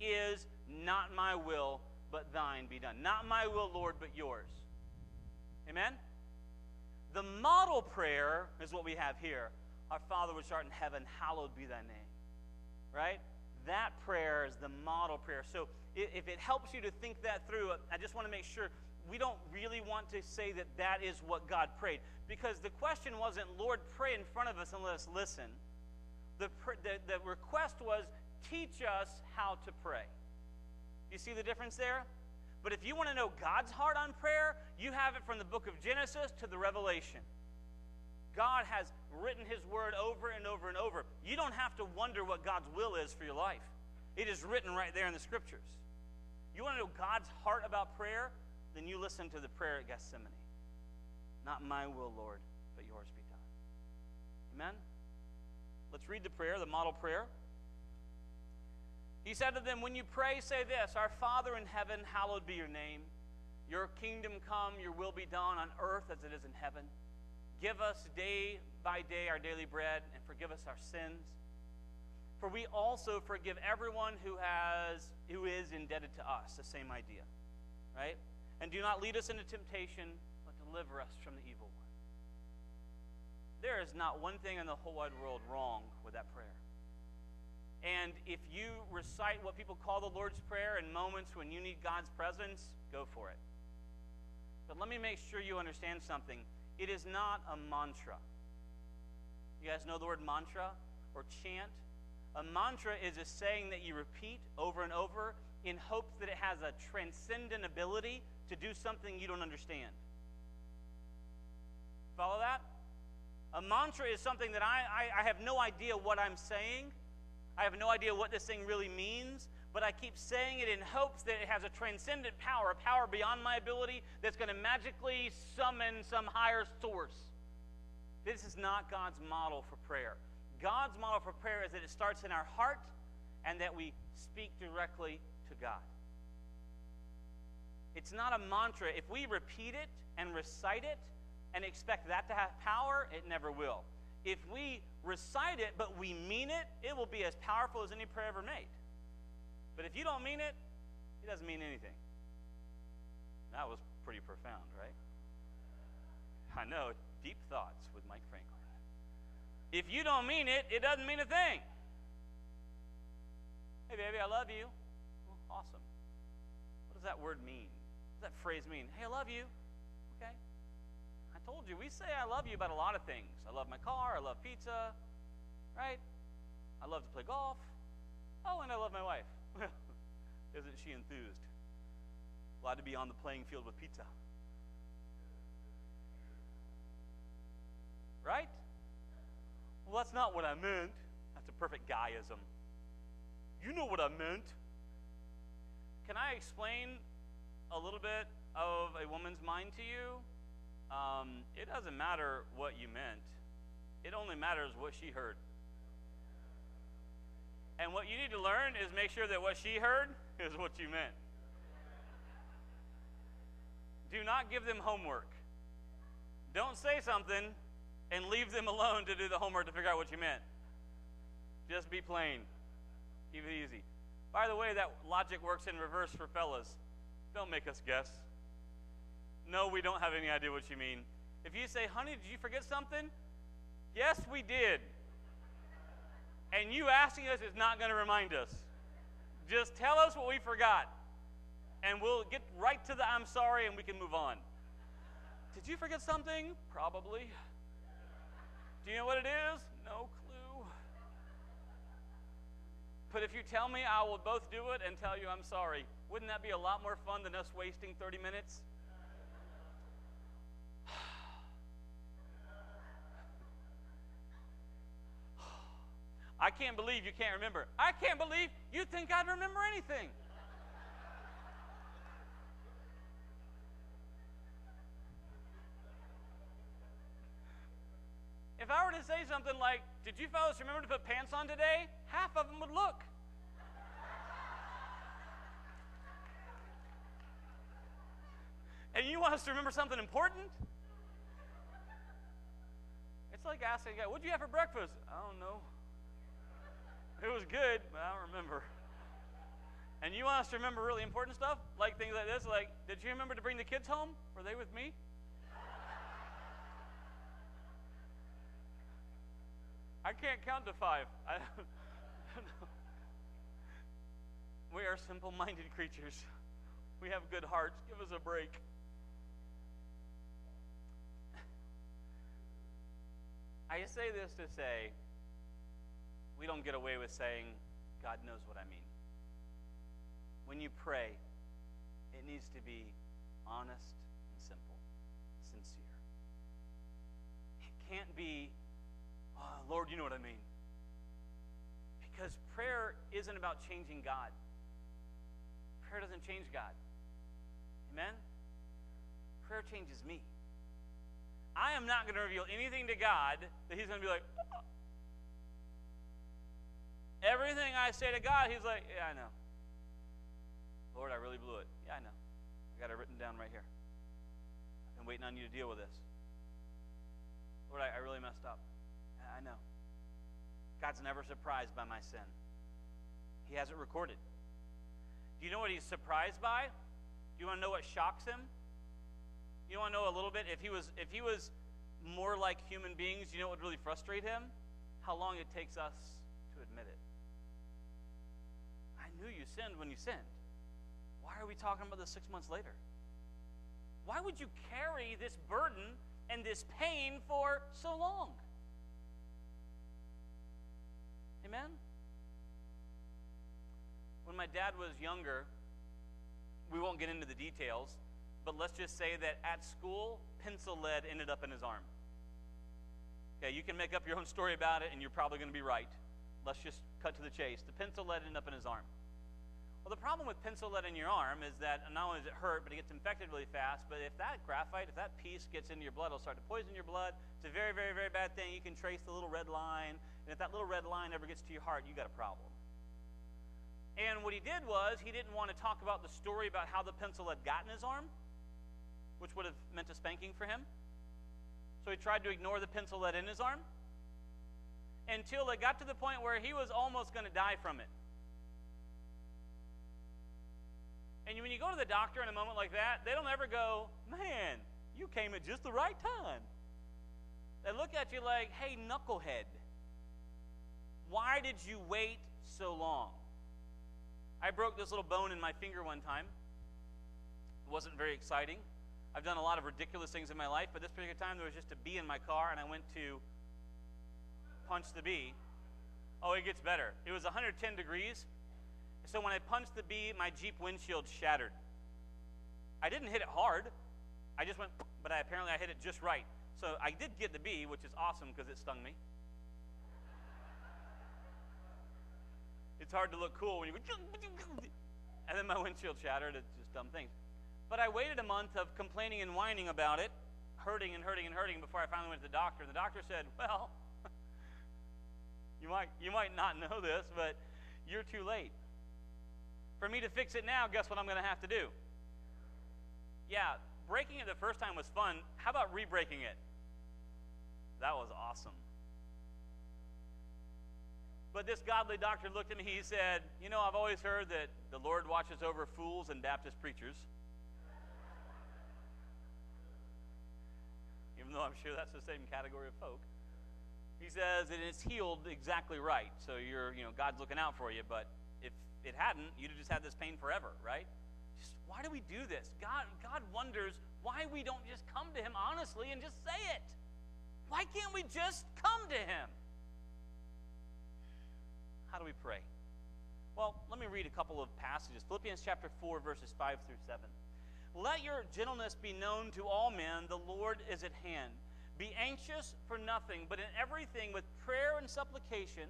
[SPEAKER 2] is not my will, but thine be done. Not my will, Lord, but yours. Amen? The model prayer is what we have here. Our Father which art in heaven, hallowed be thy name. Right? That prayer is the model prayer. So if it helps you to think that through, I just want to make sure we don't really want to say that that is what God prayed. Because the question wasn't, Lord, pray in front of us and let us listen. The, the, the request was, teach us how to pray. You see the difference there? But if you want to know God's heart on prayer, you have it from the book of Genesis to the Revelation. God has written His word over and over and over. You don't have to wonder what God's will is for your life, it is written right there in the scriptures. You want to know God's heart about prayer? Then you listen to the prayer at Gethsemane. Not my will, Lord, but yours be done. Amen? Let's read the prayer, the model prayer. He said to them, When you pray, say this Our Father in heaven, hallowed be your name. Your kingdom come, your will be done on earth as it is in heaven. Give us day by day our daily bread and forgive us our sins. For we also forgive everyone who has who is indebted to us. The same idea. Right? And do not lead us into temptation, but deliver us from the evil one. There is not one thing in the whole wide world wrong with that prayer. And if you recite what people call the Lord's Prayer in moments when you need God's presence, go for it. But let me make sure you understand something. It is not a mantra. You guys know the word mantra or chant? A mantra is a saying that you repeat over and over in hopes that it has a transcendent ability to do something you don't understand. Follow that? A mantra is something that I, I, I, have no idea what I'm saying. I have no idea what this thing really means, but I keep saying it in hopes that it has a transcendent power, a power beyond my ability that's going to magically summon some higher source. This is not God's model for prayer. God's model for prayer is that it starts in our heart and that we speak directly to God. It's not a mantra. If we repeat it and recite it and expect that to have power, it never will. If we recite it but we mean it, it will be as powerful as any prayer ever made. But if you don't mean it, it doesn't mean anything. That was pretty profound, right? I know, deep thoughts with Mike Franklin. If you don't mean it, it doesn't mean a thing. Hey, baby, I love you. Well, awesome. What does that word mean? Does that phrase mean? Hey, I love you. Okay. I told you, we say I love you about a lot of things. I love my car. I love pizza. Right? I love to play golf. Oh, and I love my wife. Isn't she enthused? Glad to be on the playing field with pizza. Right? Well, that's not what I meant. That's a perfect guyism. You know what I meant. Can I explain a little bit of a woman's mind to you? Um, it doesn't matter what you meant, it only matters what she heard. And what you need to learn is make sure that what she heard is what you meant. Do not give them homework. Don't say something and leave them alone to do the homework to figure out what you meant. Just be plain. Keep it easy. By the way, that logic works in reverse for fellas. Don't make us guess. No, we don't have any idea what you mean. If you say, honey, did you forget something? Yes, we did. And you asking us is not going to remind us. Just tell us what we forgot. And we'll get right to the I'm sorry and we can move on. Did you forget something? Probably. Do you know what it is? No clue. But if you tell me, I will both do it and tell you I'm sorry. Wouldn't that be a lot more fun than us wasting 30 minutes? I can't believe you can't remember. I can't believe you think I'd remember anything. If I were to say something like, Did you fellas remember to put pants on today? Half of them would look. And you want us to remember something important? It's like asking a guy, What'd you have for breakfast? I don't know. It was good, but I don't remember. And you want us to remember really important stuff? Like things like this, like, Did you remember to bring the kids home? Were they with me? I can't count to five. I, we are simple minded creatures. We have good hearts. Give us a break. I say this to say we don't get away with saying, God knows what I mean. When you pray, it needs to be honest and simple, sincere. It can't be Oh, Lord, you know what I mean. Because prayer isn't about changing God. Prayer doesn't change God. Amen? Prayer changes me. I am not going to reveal anything to God that He's going to be like, oh. everything I say to God, He's like, yeah, I know. Lord, I really blew it. Yeah, I know. I got it written down right here. I've been waiting on you to deal with this. Lord, I, I really messed up. I know. God's never surprised by my sin. He has it recorded. Do you know what he's surprised by? Do you want to know what shocks him? You want to know a little bit? If he was if he was more like human beings, you know what would really frustrate him? How long it takes us to admit it. I knew you sinned when you sinned. Why are we talking about this six months later? Why would you carry this burden and this pain for so long? Amen? When my dad was younger, we won't get into the details, but let's just say that at school, pencil lead ended up in his arm. Okay, you can make up your own story about it, and you're probably going to be right. Let's just cut to the chase. The pencil lead ended up in his arm. Well, the problem with pencil lead in your arm is that not only does it hurt, but it gets infected really fast. But if that graphite, if that piece gets into your blood, it'll start to poison your blood. It's a very, very, very bad thing. You can trace the little red line. And if that little red line ever gets to your heart, you got a problem. And what he did was he didn't want to talk about the story about how the pencil had gotten his arm, which would have meant a spanking for him. So he tried to ignore the pencil lead in his arm until it got to the point where he was almost going to die from it. And when you go to the doctor in a moment like that, they don't ever go, man, you came at just the right time. They look at you like, hey, knucklehead, why did you wait so long? I broke this little bone in my finger one time. It wasn't very exciting. I've done a lot of ridiculous things in my life, but this particular time there was just a bee in my car, and I went to punch the bee. Oh, it gets better. It was 110 degrees, so when I punched the bee, my Jeep windshield shattered. I didn't hit it hard. I just went, but I apparently I hit it just right. So I did get the bee, which is awesome because it stung me. It's hard to look cool when you go, and then my windshield shattered. It's just dumb things. But I waited a month of complaining and whining about it, hurting and hurting and hurting before I finally went to the doctor. And the doctor said, "Well, you might you might not know this, but you're too late." For me to fix it now, guess what I'm going to have to do? Yeah, breaking it the first time was fun. How about re breaking it? That was awesome. But this godly doctor looked at me. He said, You know, I've always heard that the Lord watches over fools and Baptist preachers. Even though I'm sure that's the same category of folk. He says and it is healed exactly right. So you're, you know, God's looking out for you, but if it hadn't, you'd have just had this pain forever, right? Just why do we do this? God, God wonders why we don't just come to Him honestly and just say it. Why can't we just come to Him? How do we pray? Well, let me read a couple of passages. Philippians chapter 4, verses 5 through 7. Let your gentleness be known to all men, the Lord is at hand. Be anxious for nothing, but in everything with prayer and supplication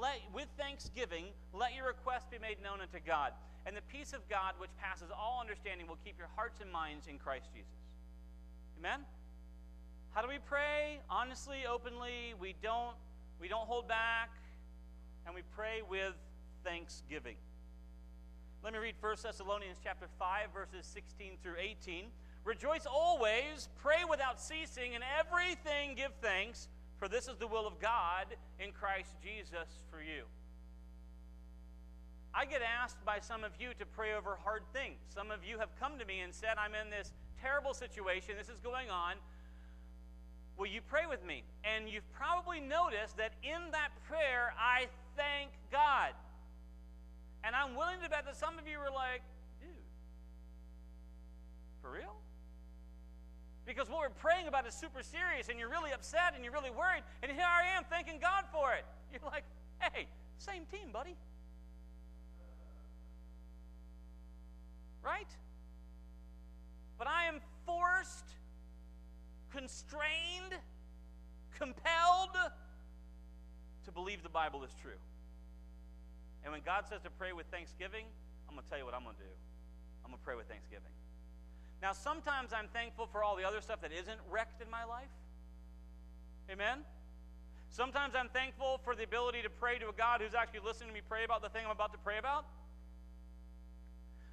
[SPEAKER 2] let, with thanksgiving, let your requests be made known unto God. And the peace of God, which passes all understanding, will keep your hearts and minds in Christ Jesus. Amen? How do we pray? Honestly, openly. We don't, we don't hold back. And we pray with thanksgiving. Let me read 1 Thessalonians chapter 5, verses 16 through 18. Rejoice always, pray without ceasing, in everything give thanks for this is the will of God in Christ Jesus for you. I get asked by some of you to pray over hard things. Some of you have come to me and said, I'm in this terrible situation, this is going on. Will you pray with me? And you've probably noticed that in that prayer, I thank God. And I'm willing to bet that some of you were like, dude, for real? Because what we're praying about is super serious and you're really upset and you're really worried. And here I am thanking God for it. You're like, hey, same team, buddy. Right? But I am forced, constrained, compelled to believe the Bible is true. And when God says to pray with thanksgiving, I'm going to tell you what I'm going to do. I'm going to pray with thanksgiving. Now, sometimes I'm thankful for all the other stuff that isn't wrecked in my life. Amen? Sometimes I'm thankful for the ability to pray to a God who's actually listening to me pray about the thing I'm about to pray about.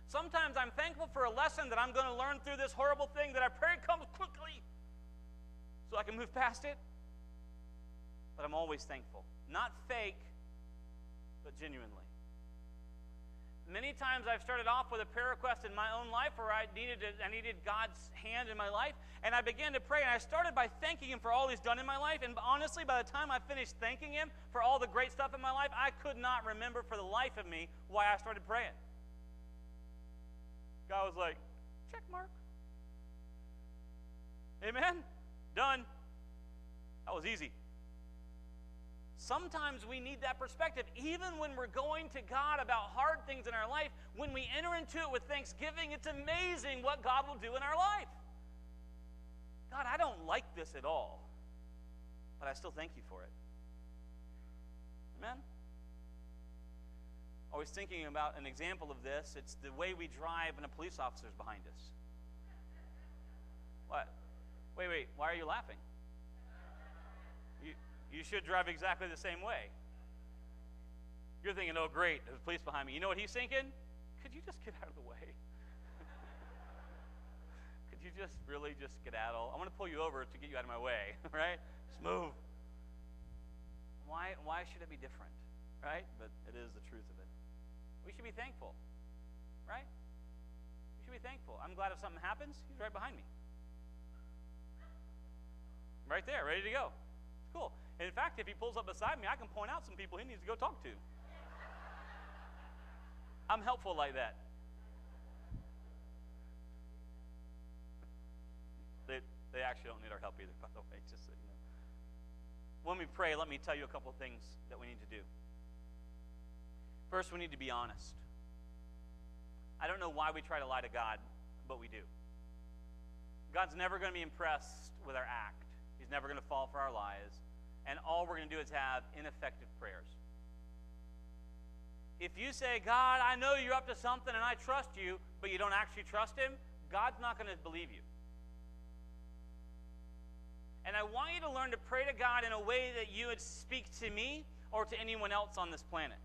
[SPEAKER 2] Sometimes I'm thankful for a lesson that I'm going to learn through this horrible thing that I pray comes quickly so I can move past it. But I'm always thankful. Not fake, but genuinely. Many times I've started off with a prayer request in my own life where I needed, I needed God's hand in my life, and I began to pray, and I started by thanking Him for all He's done in my life. And honestly, by the time I finished thanking Him for all the great stuff in my life, I could not remember for the life of me why I started praying. God was like, check mark. Amen? Done. That was easy. Sometimes we need that perspective. Even when we're going to God about hard things in our life, when we enter into it with thanksgiving, it's amazing what God will do in our life. God, I don't like this at all, but I still thank you for it. Amen? I was thinking about an example of this. It's the way we drive when a police officer's behind us. What? Wait, wait, why are you laughing? You should drive exactly the same way. You're thinking, oh, great, there's police behind me. You know what he's thinking? Could you just get out of the way? Could you just really just skedaddle? I want to pull you over to get you out of my way, right? Just move. Why, why should it be different, right? But it is the truth of it. We should be thankful, right? We should be thankful. I'm glad if something happens, he's right behind me. Right there, ready to go. It's cool. And in fact, if he pulls up beside me, I can point out some people he needs to go talk to. I'm helpful like that. They, they actually don't need our help either, by the way, just so you know. When we pray, let me tell you a couple things that we need to do. First, we need to be honest. I don't know why we try to lie to God, but we do. God's never going to be impressed with our act. He's never going to fall for our lies and all we're going to do is have ineffective prayers. If you say, God, I know you're up to something and I trust you, but you don't actually trust Him, God's not going to believe you. And I want you to learn to pray to God in a way that you would speak to me or to anyone else on this planet.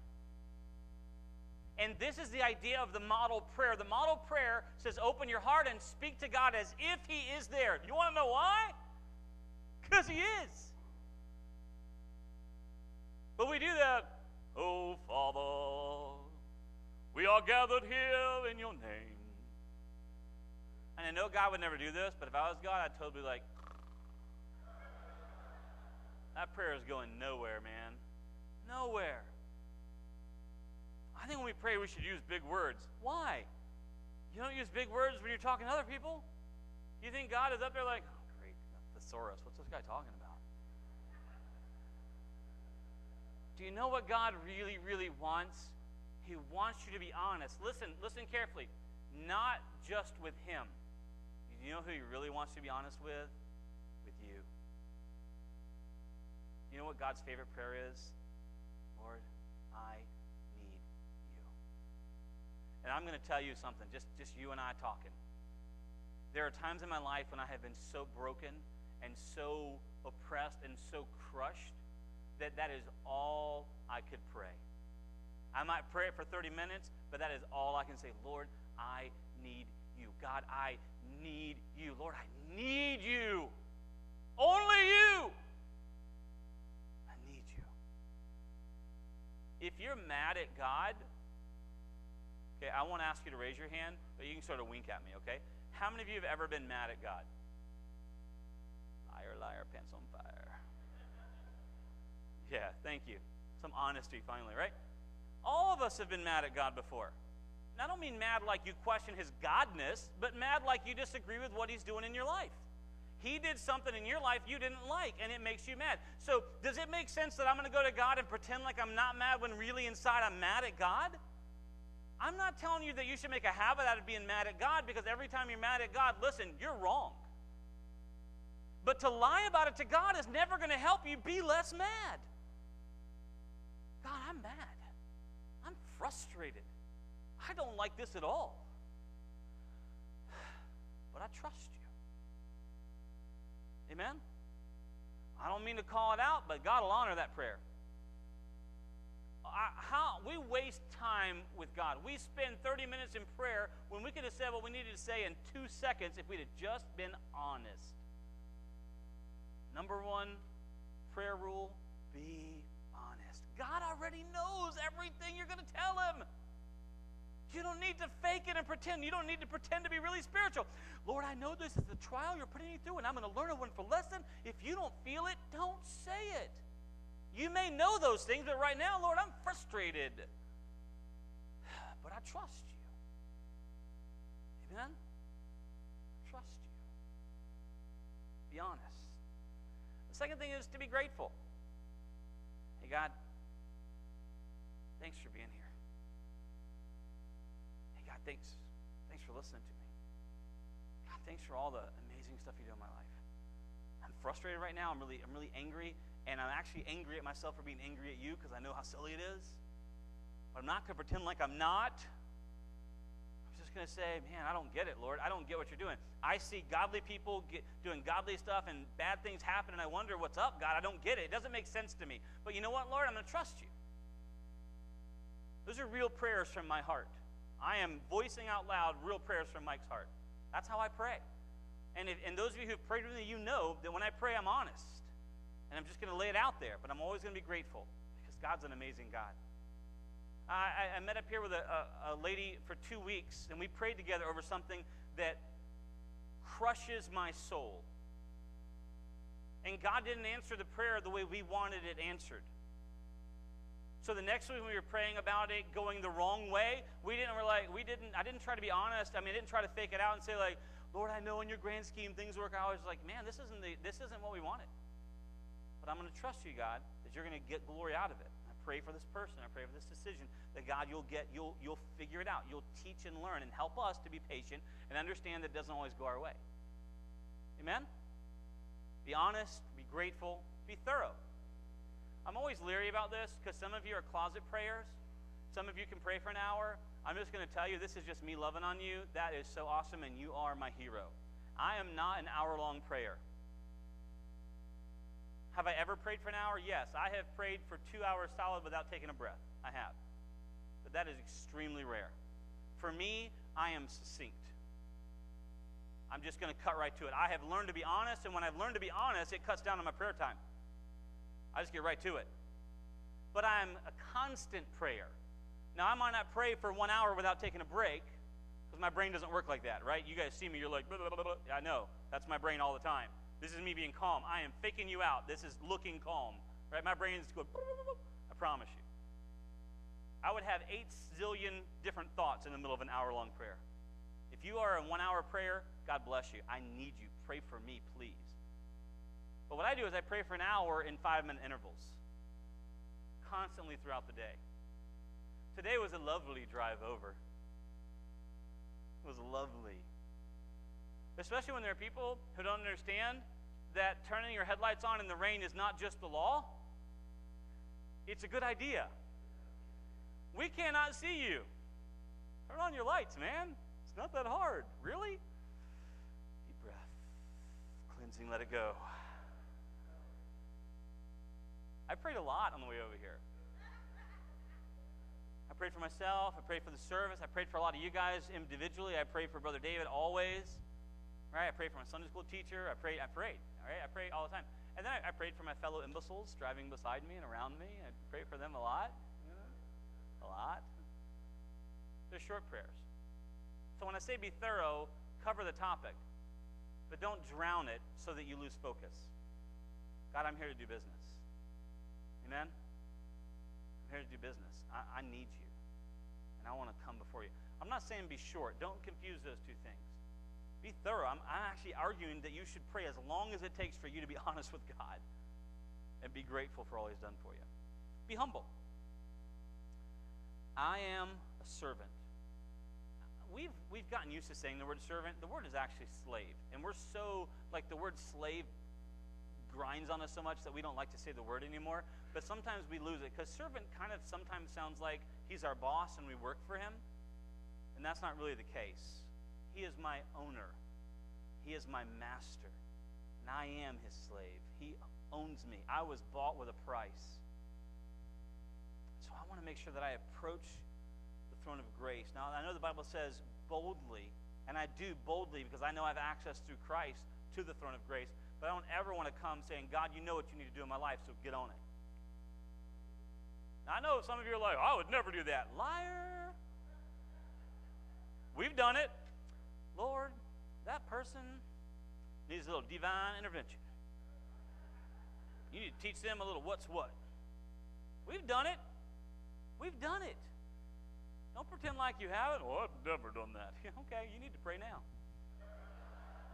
[SPEAKER 2] And this is the idea of the model prayer. The model prayer says, open your heart and speak to God as if He is there. You want to know why? Because He is. But we do that. Oh, Father, we are gathered here in your name. And I know God would never do this, but if I was God, I'd totally be like, that prayer is going nowhere, man. Nowhere. I think when we pray, we should use big words. Why? You don't use big words when you're talking to other people. You think God is up there like, oh, great, thesaurus. What's this guy talking about? Do you know what God really, really wants? He wants you to be honest. Listen, listen carefully. Not just with Him. Do you know who He really wants you to be honest with? With you. You know what God's favorite prayer is? Lord, I need you. And I'm going to tell you something, just, just you and I talking. There are times in my life when I have been so broken and so oppressed and so crushed that that is all I could pray. I might pray it for 30 minutes, but that is all I can say. Lord, I need you. God, I need you. Lord, I need you. Only you. I need you. If you're mad at God, okay, I won't ask you to raise your hand, but you can sort of wink at me, okay? How many of you have ever been mad at God? Liar, liar, pants on fire. Thank you. Some honesty finally, right? All of us have been mad at God before. And I don't mean mad like you question his godness, but mad like you disagree with what he's doing in your life. He did something in your life you didn't like, and it makes you mad. So, does it make sense that I'm going to go to God and pretend like I'm not mad when really inside I'm mad at God? I'm not telling you that you should make a habit out of being mad at God because every time you're mad at God, listen, you're wrong. But to lie about it to God is never going to help you be less mad. God, I'm mad. I'm frustrated. I don't like this at all. But I trust you. Amen? I don't mean to call it out, but God will honor that prayer. I, how we waste time with God. We spend 30 minutes in prayer when we could have said what we needed to say in two seconds if we'd have just been honest. Number one prayer rule be. God already knows everything you're going to tell him. You don't need to fake it and pretend. You don't need to pretend to be really spiritual. Lord, I know this is the trial you're putting me through, and I'm going to learn a wonderful lesson. If you don't feel it, don't say it. You may know those things, but right now, Lord, I'm frustrated. But I trust you. Amen? I trust you. Be honest. The second thing is to be grateful. Hey, God, thanks for being here. Hey, God, thanks. Thanks for listening to me. God, thanks for all the amazing stuff you do in my life. I'm frustrated right now. I'm really, I'm really angry, and I'm actually angry at myself for being angry at you because I know how silly it is. But I'm not going to pretend like I'm not. I'm just going to say, man, I don't get it, Lord. I don't get what you're doing. I see godly people get, doing godly stuff and bad things happen, and I wonder, what's up, God? I don't get it. It doesn't make sense to me. But you know what, Lord? I'm going to trust you. Those are real prayers from my heart. I am voicing out loud real prayers from Mike's heart. That's how I pray. And, if, and those of you who've prayed with me, you know that when I pray, I'm honest. And I'm just going to lay it out there, but I'm always going to be grateful because God's an amazing God. I, I met up here with a, a, a lady for two weeks, and we prayed together over something that crushes my soul. And God didn't answer the prayer the way we wanted it answered. So the next week when we were praying about it going the wrong way, we didn't we're like we didn't I didn't try to be honest. I mean I didn't try to fake it out and say like, Lord, I know in your grand scheme things work out. I was like, man, this isn't the this isn't what we wanted. But I'm going to trust you, God, that you're going to get glory out of it. I pray for this person. I pray for this decision that God you'll get you'll you'll figure it out. You'll teach and learn and help us to be patient and understand that it doesn't always go our way. Amen? Be honest, be grateful, be thorough. I'm always leery about this because some of you are closet prayers. Some of you can pray for an hour. I'm just going to tell you, this is just me loving on you. That is so awesome, and you are my hero. I am not an hour long prayer. Have I ever prayed for an hour? Yes. I have prayed for two hours solid without taking a breath. I have. But that is extremely rare. For me, I am succinct. I'm just going to cut right to it. I have learned to be honest, and when I've learned to be honest, it cuts down on my prayer time. I just get right to it. But I'm a constant prayer. Now, I might not pray for one hour without taking a break because my brain doesn't work like that, right? You guys see me, you're like, blah, blah, blah, I know. That's my brain all the time. This is me being calm. I am faking you out. This is looking calm, right? My brain is going, I promise you. I would have eight zillion different thoughts in the middle of an hour long prayer. If you are in one hour prayer, God bless you. I need you. Pray for me, please. But what I do is I pray for an hour in five minute intervals, constantly throughout the day. Today was a lovely drive over. It was lovely. Especially when there are people who don't understand that turning your headlights on in the rain is not just the law, it's a good idea. We cannot see you. Turn on your lights, man. It's not that hard. Really? Deep breath. Cleansing, let it go. I prayed a lot on the way over here. I prayed for myself. I prayed for the service. I prayed for a lot of you guys individually. I prayed for Brother David always. Right? I prayed for my Sunday school teacher. I prayed. I prayed. All right? I prayed all the time. And then I, I prayed for my fellow imbeciles driving beside me and around me. I prayed for them a lot. A lot. They're short prayers. So when I say be thorough, cover the topic, but don't drown it so that you lose focus. God, I'm here to do business. Amen? I'm here to do business. I, I need you. And I want to come before you. I'm not saying be short. Don't confuse those two things. Be thorough. I'm, I'm actually arguing that you should pray as long as it takes for you to be honest with God and be grateful for all He's done for you. Be humble. I am a servant. We've, we've gotten used to saying the word servant. The word is actually slave. And we're so, like, the word slave grinds on us so much that we don't like to say the word anymore. But sometimes we lose it because servant kind of sometimes sounds like he's our boss and we work for him. And that's not really the case. He is my owner, he is my master, and I am his slave. He owns me. I was bought with a price. So I want to make sure that I approach the throne of grace. Now, I know the Bible says boldly, and I do boldly because I know I have access through Christ to the throne of grace, but I don't ever want to come saying, God, you know what you need to do in my life, so get on it. I know some of you are like, I would never do that. Liar. We've done it. Lord, that person needs a little divine intervention. You need to teach them a little what's what. We've done it. We've done it. Don't pretend like you haven't. Oh, I've never done that. okay, you need to pray now.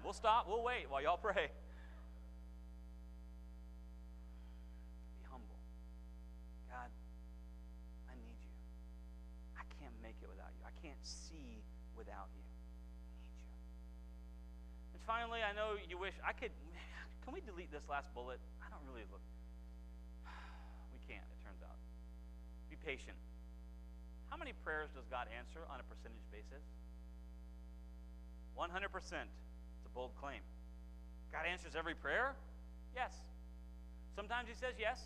[SPEAKER 2] We'll stop. We'll wait while y'all pray. Be humble. God, I need you. I can't make it without you. I can't see without you. I you. And finally, I know you wish I could. Can we delete this last bullet? I don't really look. We can't, it turns out. Be patient. How many prayers does God answer on a percentage basis? 100%. It's a bold claim. God answers every prayer? Yes. Sometimes He says yes.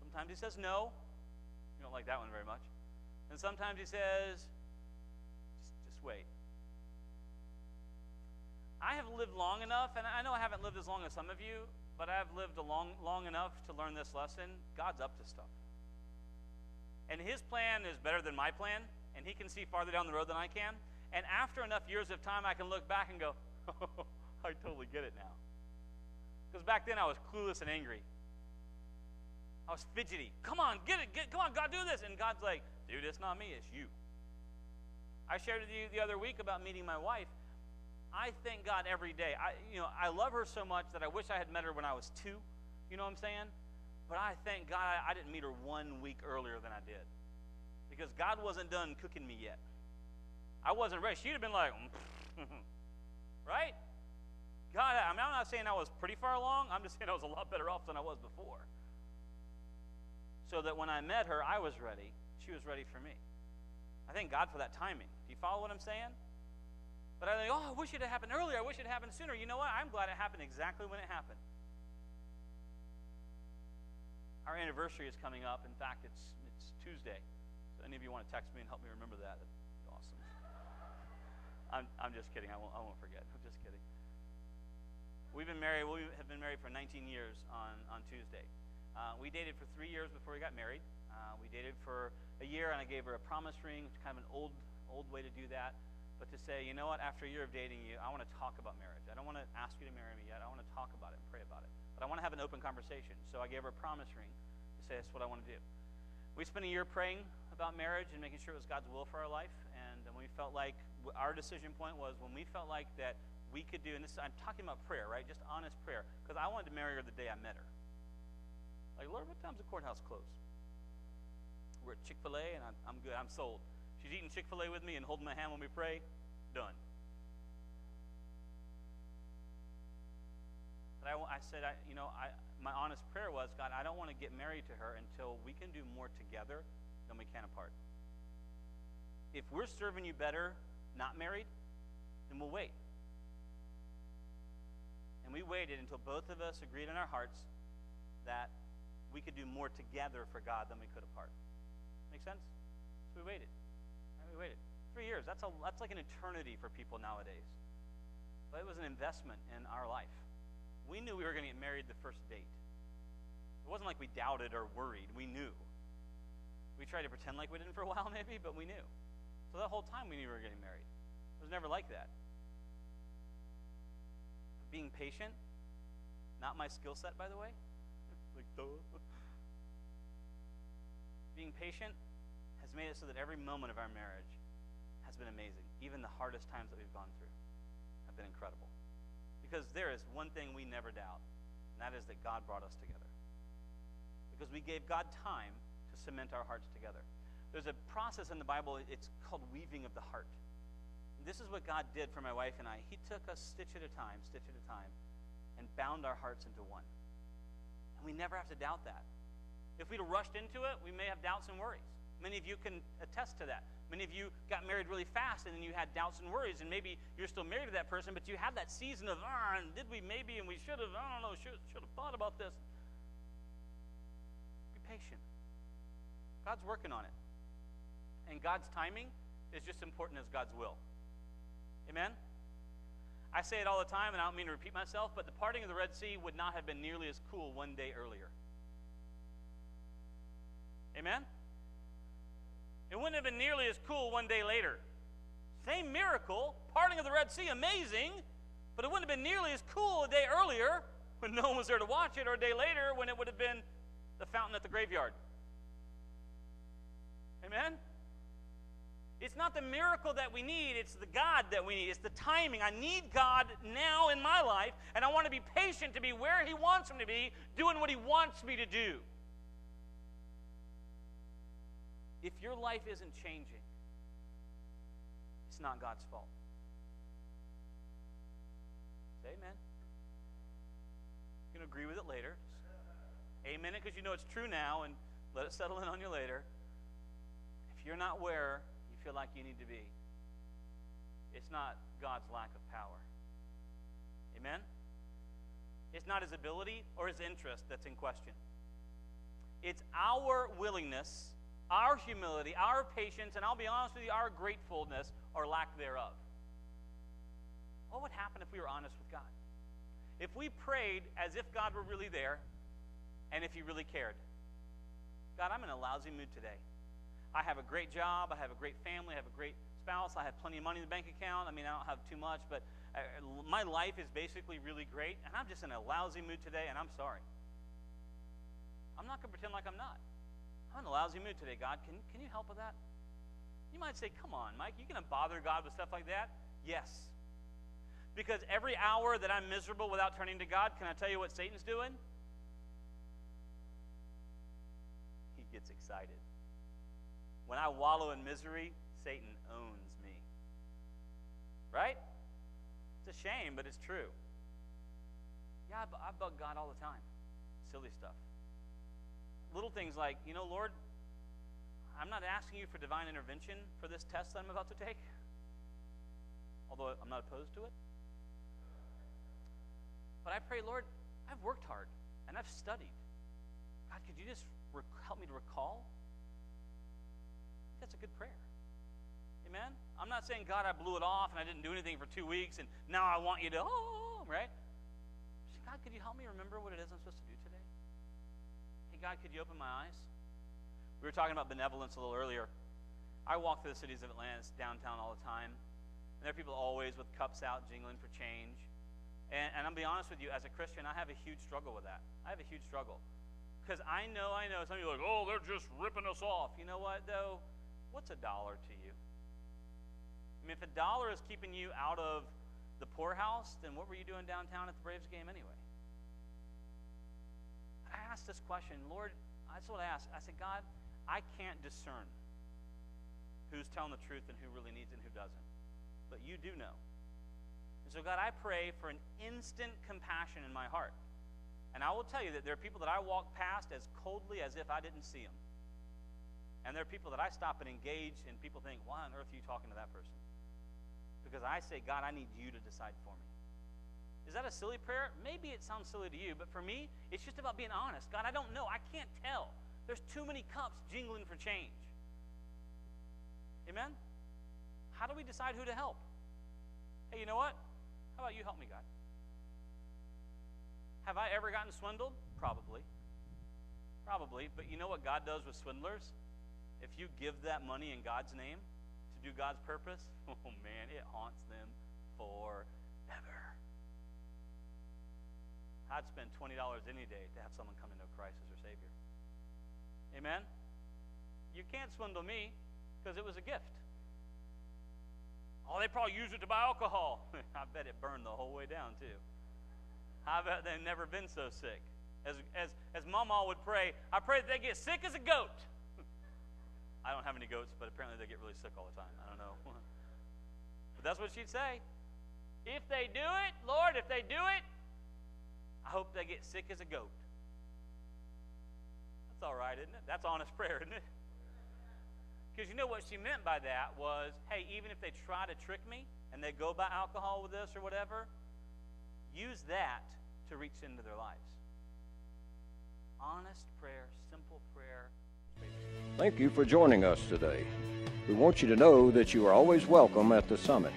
[SPEAKER 2] Sometimes He says no. You don't like that one very much. And sometimes He says, wait. I have lived long enough, and I know I haven't lived as long as some of you, but I've lived long, long enough to learn this lesson. God's up to stuff. And His plan is better than my plan, and He can see farther down the road than I can. And after enough years of time, I can look back and go, oh, I totally get it now. Because back then I was clueless and angry. I was fidgety. Come on, get it, get, come on, God, do this. And God's like, dude, it's not me, it's you. I shared with you the other week about meeting my wife. I thank God every day. I, you know, I love her so much that I wish I had met her when I was two. You know what I'm saying? But I thank God I, I didn't meet her one week earlier than I did. Because God wasn't done cooking me yet. I wasn't ready. She'd have been like, right? God, I mean, I'm not saying I was pretty far along. I'm just saying I was a lot better off than I was before. So that when I met her, I was ready. She was ready for me. I thank God for that timing. Do you follow what I'm saying? But I think, oh, I wish it had happened earlier. I wish it had happened sooner. You know what? I'm glad it happened exactly when it happened. Our anniversary is coming up. In fact, it's, it's Tuesday. So any of you want to text me and help me remember that, that'd be awesome. I'm, I'm just kidding. I won't, I won't forget. I'm just kidding. We've been married. We have been married for 19 years on, on Tuesday. Uh, we dated for three years before we got married. Uh, we dated for a year, and I gave her a promise ring, which is kind of an old, old way to do that but to say, you know what, after a year of dating you, I want to talk about marriage. I don't want to ask you to marry me yet. I want to talk about it and pray about it. But I want to have an open conversation. So I gave her a promise ring to say that's what I want to do. We spent a year praying about marriage and making sure it was God's will for our life. And we felt like our decision point was when we felt like that we could do, and this I'm talking about prayer, right? Just honest prayer. Because I wanted to marry her the day I met her. Like, Lord, what time's the courthouse close? We're at Chick fil A, and I'm, I'm good. I'm sold. She's eating Chick fil A with me and holding my hand when we pray. Done. But I, I said, I, you know, I, my honest prayer was, God, I don't want to get married to her until we can do more together than we can apart. If we're serving you better not married, then we'll wait. And we waited until both of us agreed in our hearts that we could do more together for God than we could apart. Make sense? So we waited we waited. Three years. That's, a, that's like an eternity for people nowadays. But it was an investment in our life. We knew we were going to get married the first date. It wasn't like we doubted or worried. We knew. We tried to pretend like we didn't for a while, maybe, but we knew. So that whole time we knew we were getting married. It was never like that. Being patient, not my skill set, by the way. like, duh. Being patient made it so that every moment of our marriage has been amazing. Even the hardest times that we've gone through have been incredible. Because there is one thing we never doubt, and that is that God brought us together. Because we gave God time to cement our hearts together. There's a process in the Bible, it's called weaving of the heart. This is what God did for my wife and I. He took us stitch at a time, stitch at a time, and bound our hearts into one. And we never have to doubt that. If we'd rushed into it, we may have doubts and worries. Many of you can attest to that. Many of you got married really fast and then you had doubts and worries, and maybe you're still married to that person, but you had that season of, ah, and did we maybe, and we should have, I don't know, should, should have thought about this. Be patient. God's working on it. And God's timing is just as important as God's will. Amen? I say it all the time, and I don't mean to repeat myself, but the parting of the Red Sea would not have been nearly as cool one day earlier. Amen? It wouldn't have been nearly as cool one day later. Same miracle, parting of the Red Sea, amazing, but it wouldn't have been nearly as cool a day earlier when no one was there to watch it, or a day later when it would have been the fountain at the graveyard. Amen? It's not the miracle that we need, it's the God that we need. It's the timing. I need God now in my life, and I want to be patient to be where He wants me to be, doing what He wants me to do. If your life isn't changing, it's not God's fault. Say amen. You can agree with it later. amen it because you know it's true now and let it settle in on you later. If you're not where you feel like you need to be, it's not God's lack of power. Amen? It's not his ability or his interest that's in question. It's our willingness, our humility, our patience, and I'll be honest with you, our gratefulness or lack thereof. What would happen if we were honest with God? If we prayed as if God were really there and if He really cared. God, I'm in a lousy mood today. I have a great job. I have a great family. I have a great spouse. I have plenty of money in the bank account. I mean, I don't have too much, but uh, my life is basically really great, and I'm just in a lousy mood today, and I'm sorry. I'm not going to pretend like I'm not. I'm in a lousy mood today, God. Can, can you help with that? You might say, come on, Mike, you going to bother God with stuff like that? Yes. Because every hour that I'm miserable without turning to God, can I tell you what Satan's doing? He gets excited. When I wallow in misery, Satan owns me. Right? It's a shame, but it's true. Yeah, I, bug God all the time. Silly stuff. Little things like, you know, Lord, I'm not asking you for divine intervention for this test that I'm about to take, although I'm not opposed to it. But I pray, Lord, I've worked hard and I've studied. God, could you just rec- help me to recall? That's a good prayer. Amen? I'm not saying, God, I blew it off and I didn't do anything for two weeks and now I want you to, oh, right? God, could you help me remember what it is I'm supposed to do God, could you open my eyes? We were talking about benevolence a little earlier. I walk through the cities of Atlanta, downtown all the time, and there are people always with cups out jingling for change. And, and I'll be honest with you, as a Christian, I have a huge struggle with that. I have a huge struggle. Because I know, I know, some of you are like, oh, they're just ripping us off. You know what, though? What's a dollar to you? I mean, if a dollar is keeping you out of the poorhouse, then what were you doing downtown at the Braves game anyway? I asked this question, Lord, that's what I asked. I said, God, I can't discern who's telling the truth and who really needs it and who doesn't. But you do know. And so, God, I pray for an instant compassion in my heart. And I will tell you that there are people that I walk past as coldly as if I didn't see them. And there are people that I stop and engage, and people think, why on earth are you talking to that person? Because I say, God, I need you to decide for me. Is that a silly prayer? Maybe it sounds silly to you, but for me, it's just about being honest. God, I don't know. I can't tell. There's too many cups jingling for change. Amen? How do we decide who to help? Hey, you know what? How about you help me, God? Have I ever gotten swindled? Probably. Probably. But you know what God does with swindlers? If you give that money in God's name to do God's purpose, oh man, it haunts them forever. I'd spend $20 any day to have someone come to know Christ as their Savior. Amen? You can't swindle me because it was a gift. Oh, they probably used it to buy alcohol. I bet it burned the whole way down, too. I bet they've never been so sick. As, as, as Mama would pray, I pray that they get sick as a goat. I don't have any goats, but apparently they get really sick all the time. I don't know. but that's what she'd say. If they do it, Lord, if they do it, I hope they get sick as a goat. That's all right, isn't it? That's honest prayer, isn't it? Because you know what she meant by that was, hey, even if they try to trick me and they go buy alcohol with this or whatever, use that to reach into their lives. Honest prayer, simple prayer,
[SPEAKER 1] Thank you for joining us today. We want you to know that you are always welcome at the summit.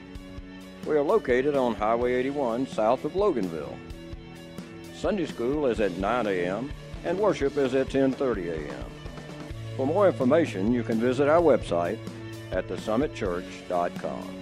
[SPEAKER 1] We are located on Highway 81 south of Loganville. Sunday school is at 9 a.m. and worship is at 10:30 a.m. For more information, you can visit our website at thesummitchurch.com.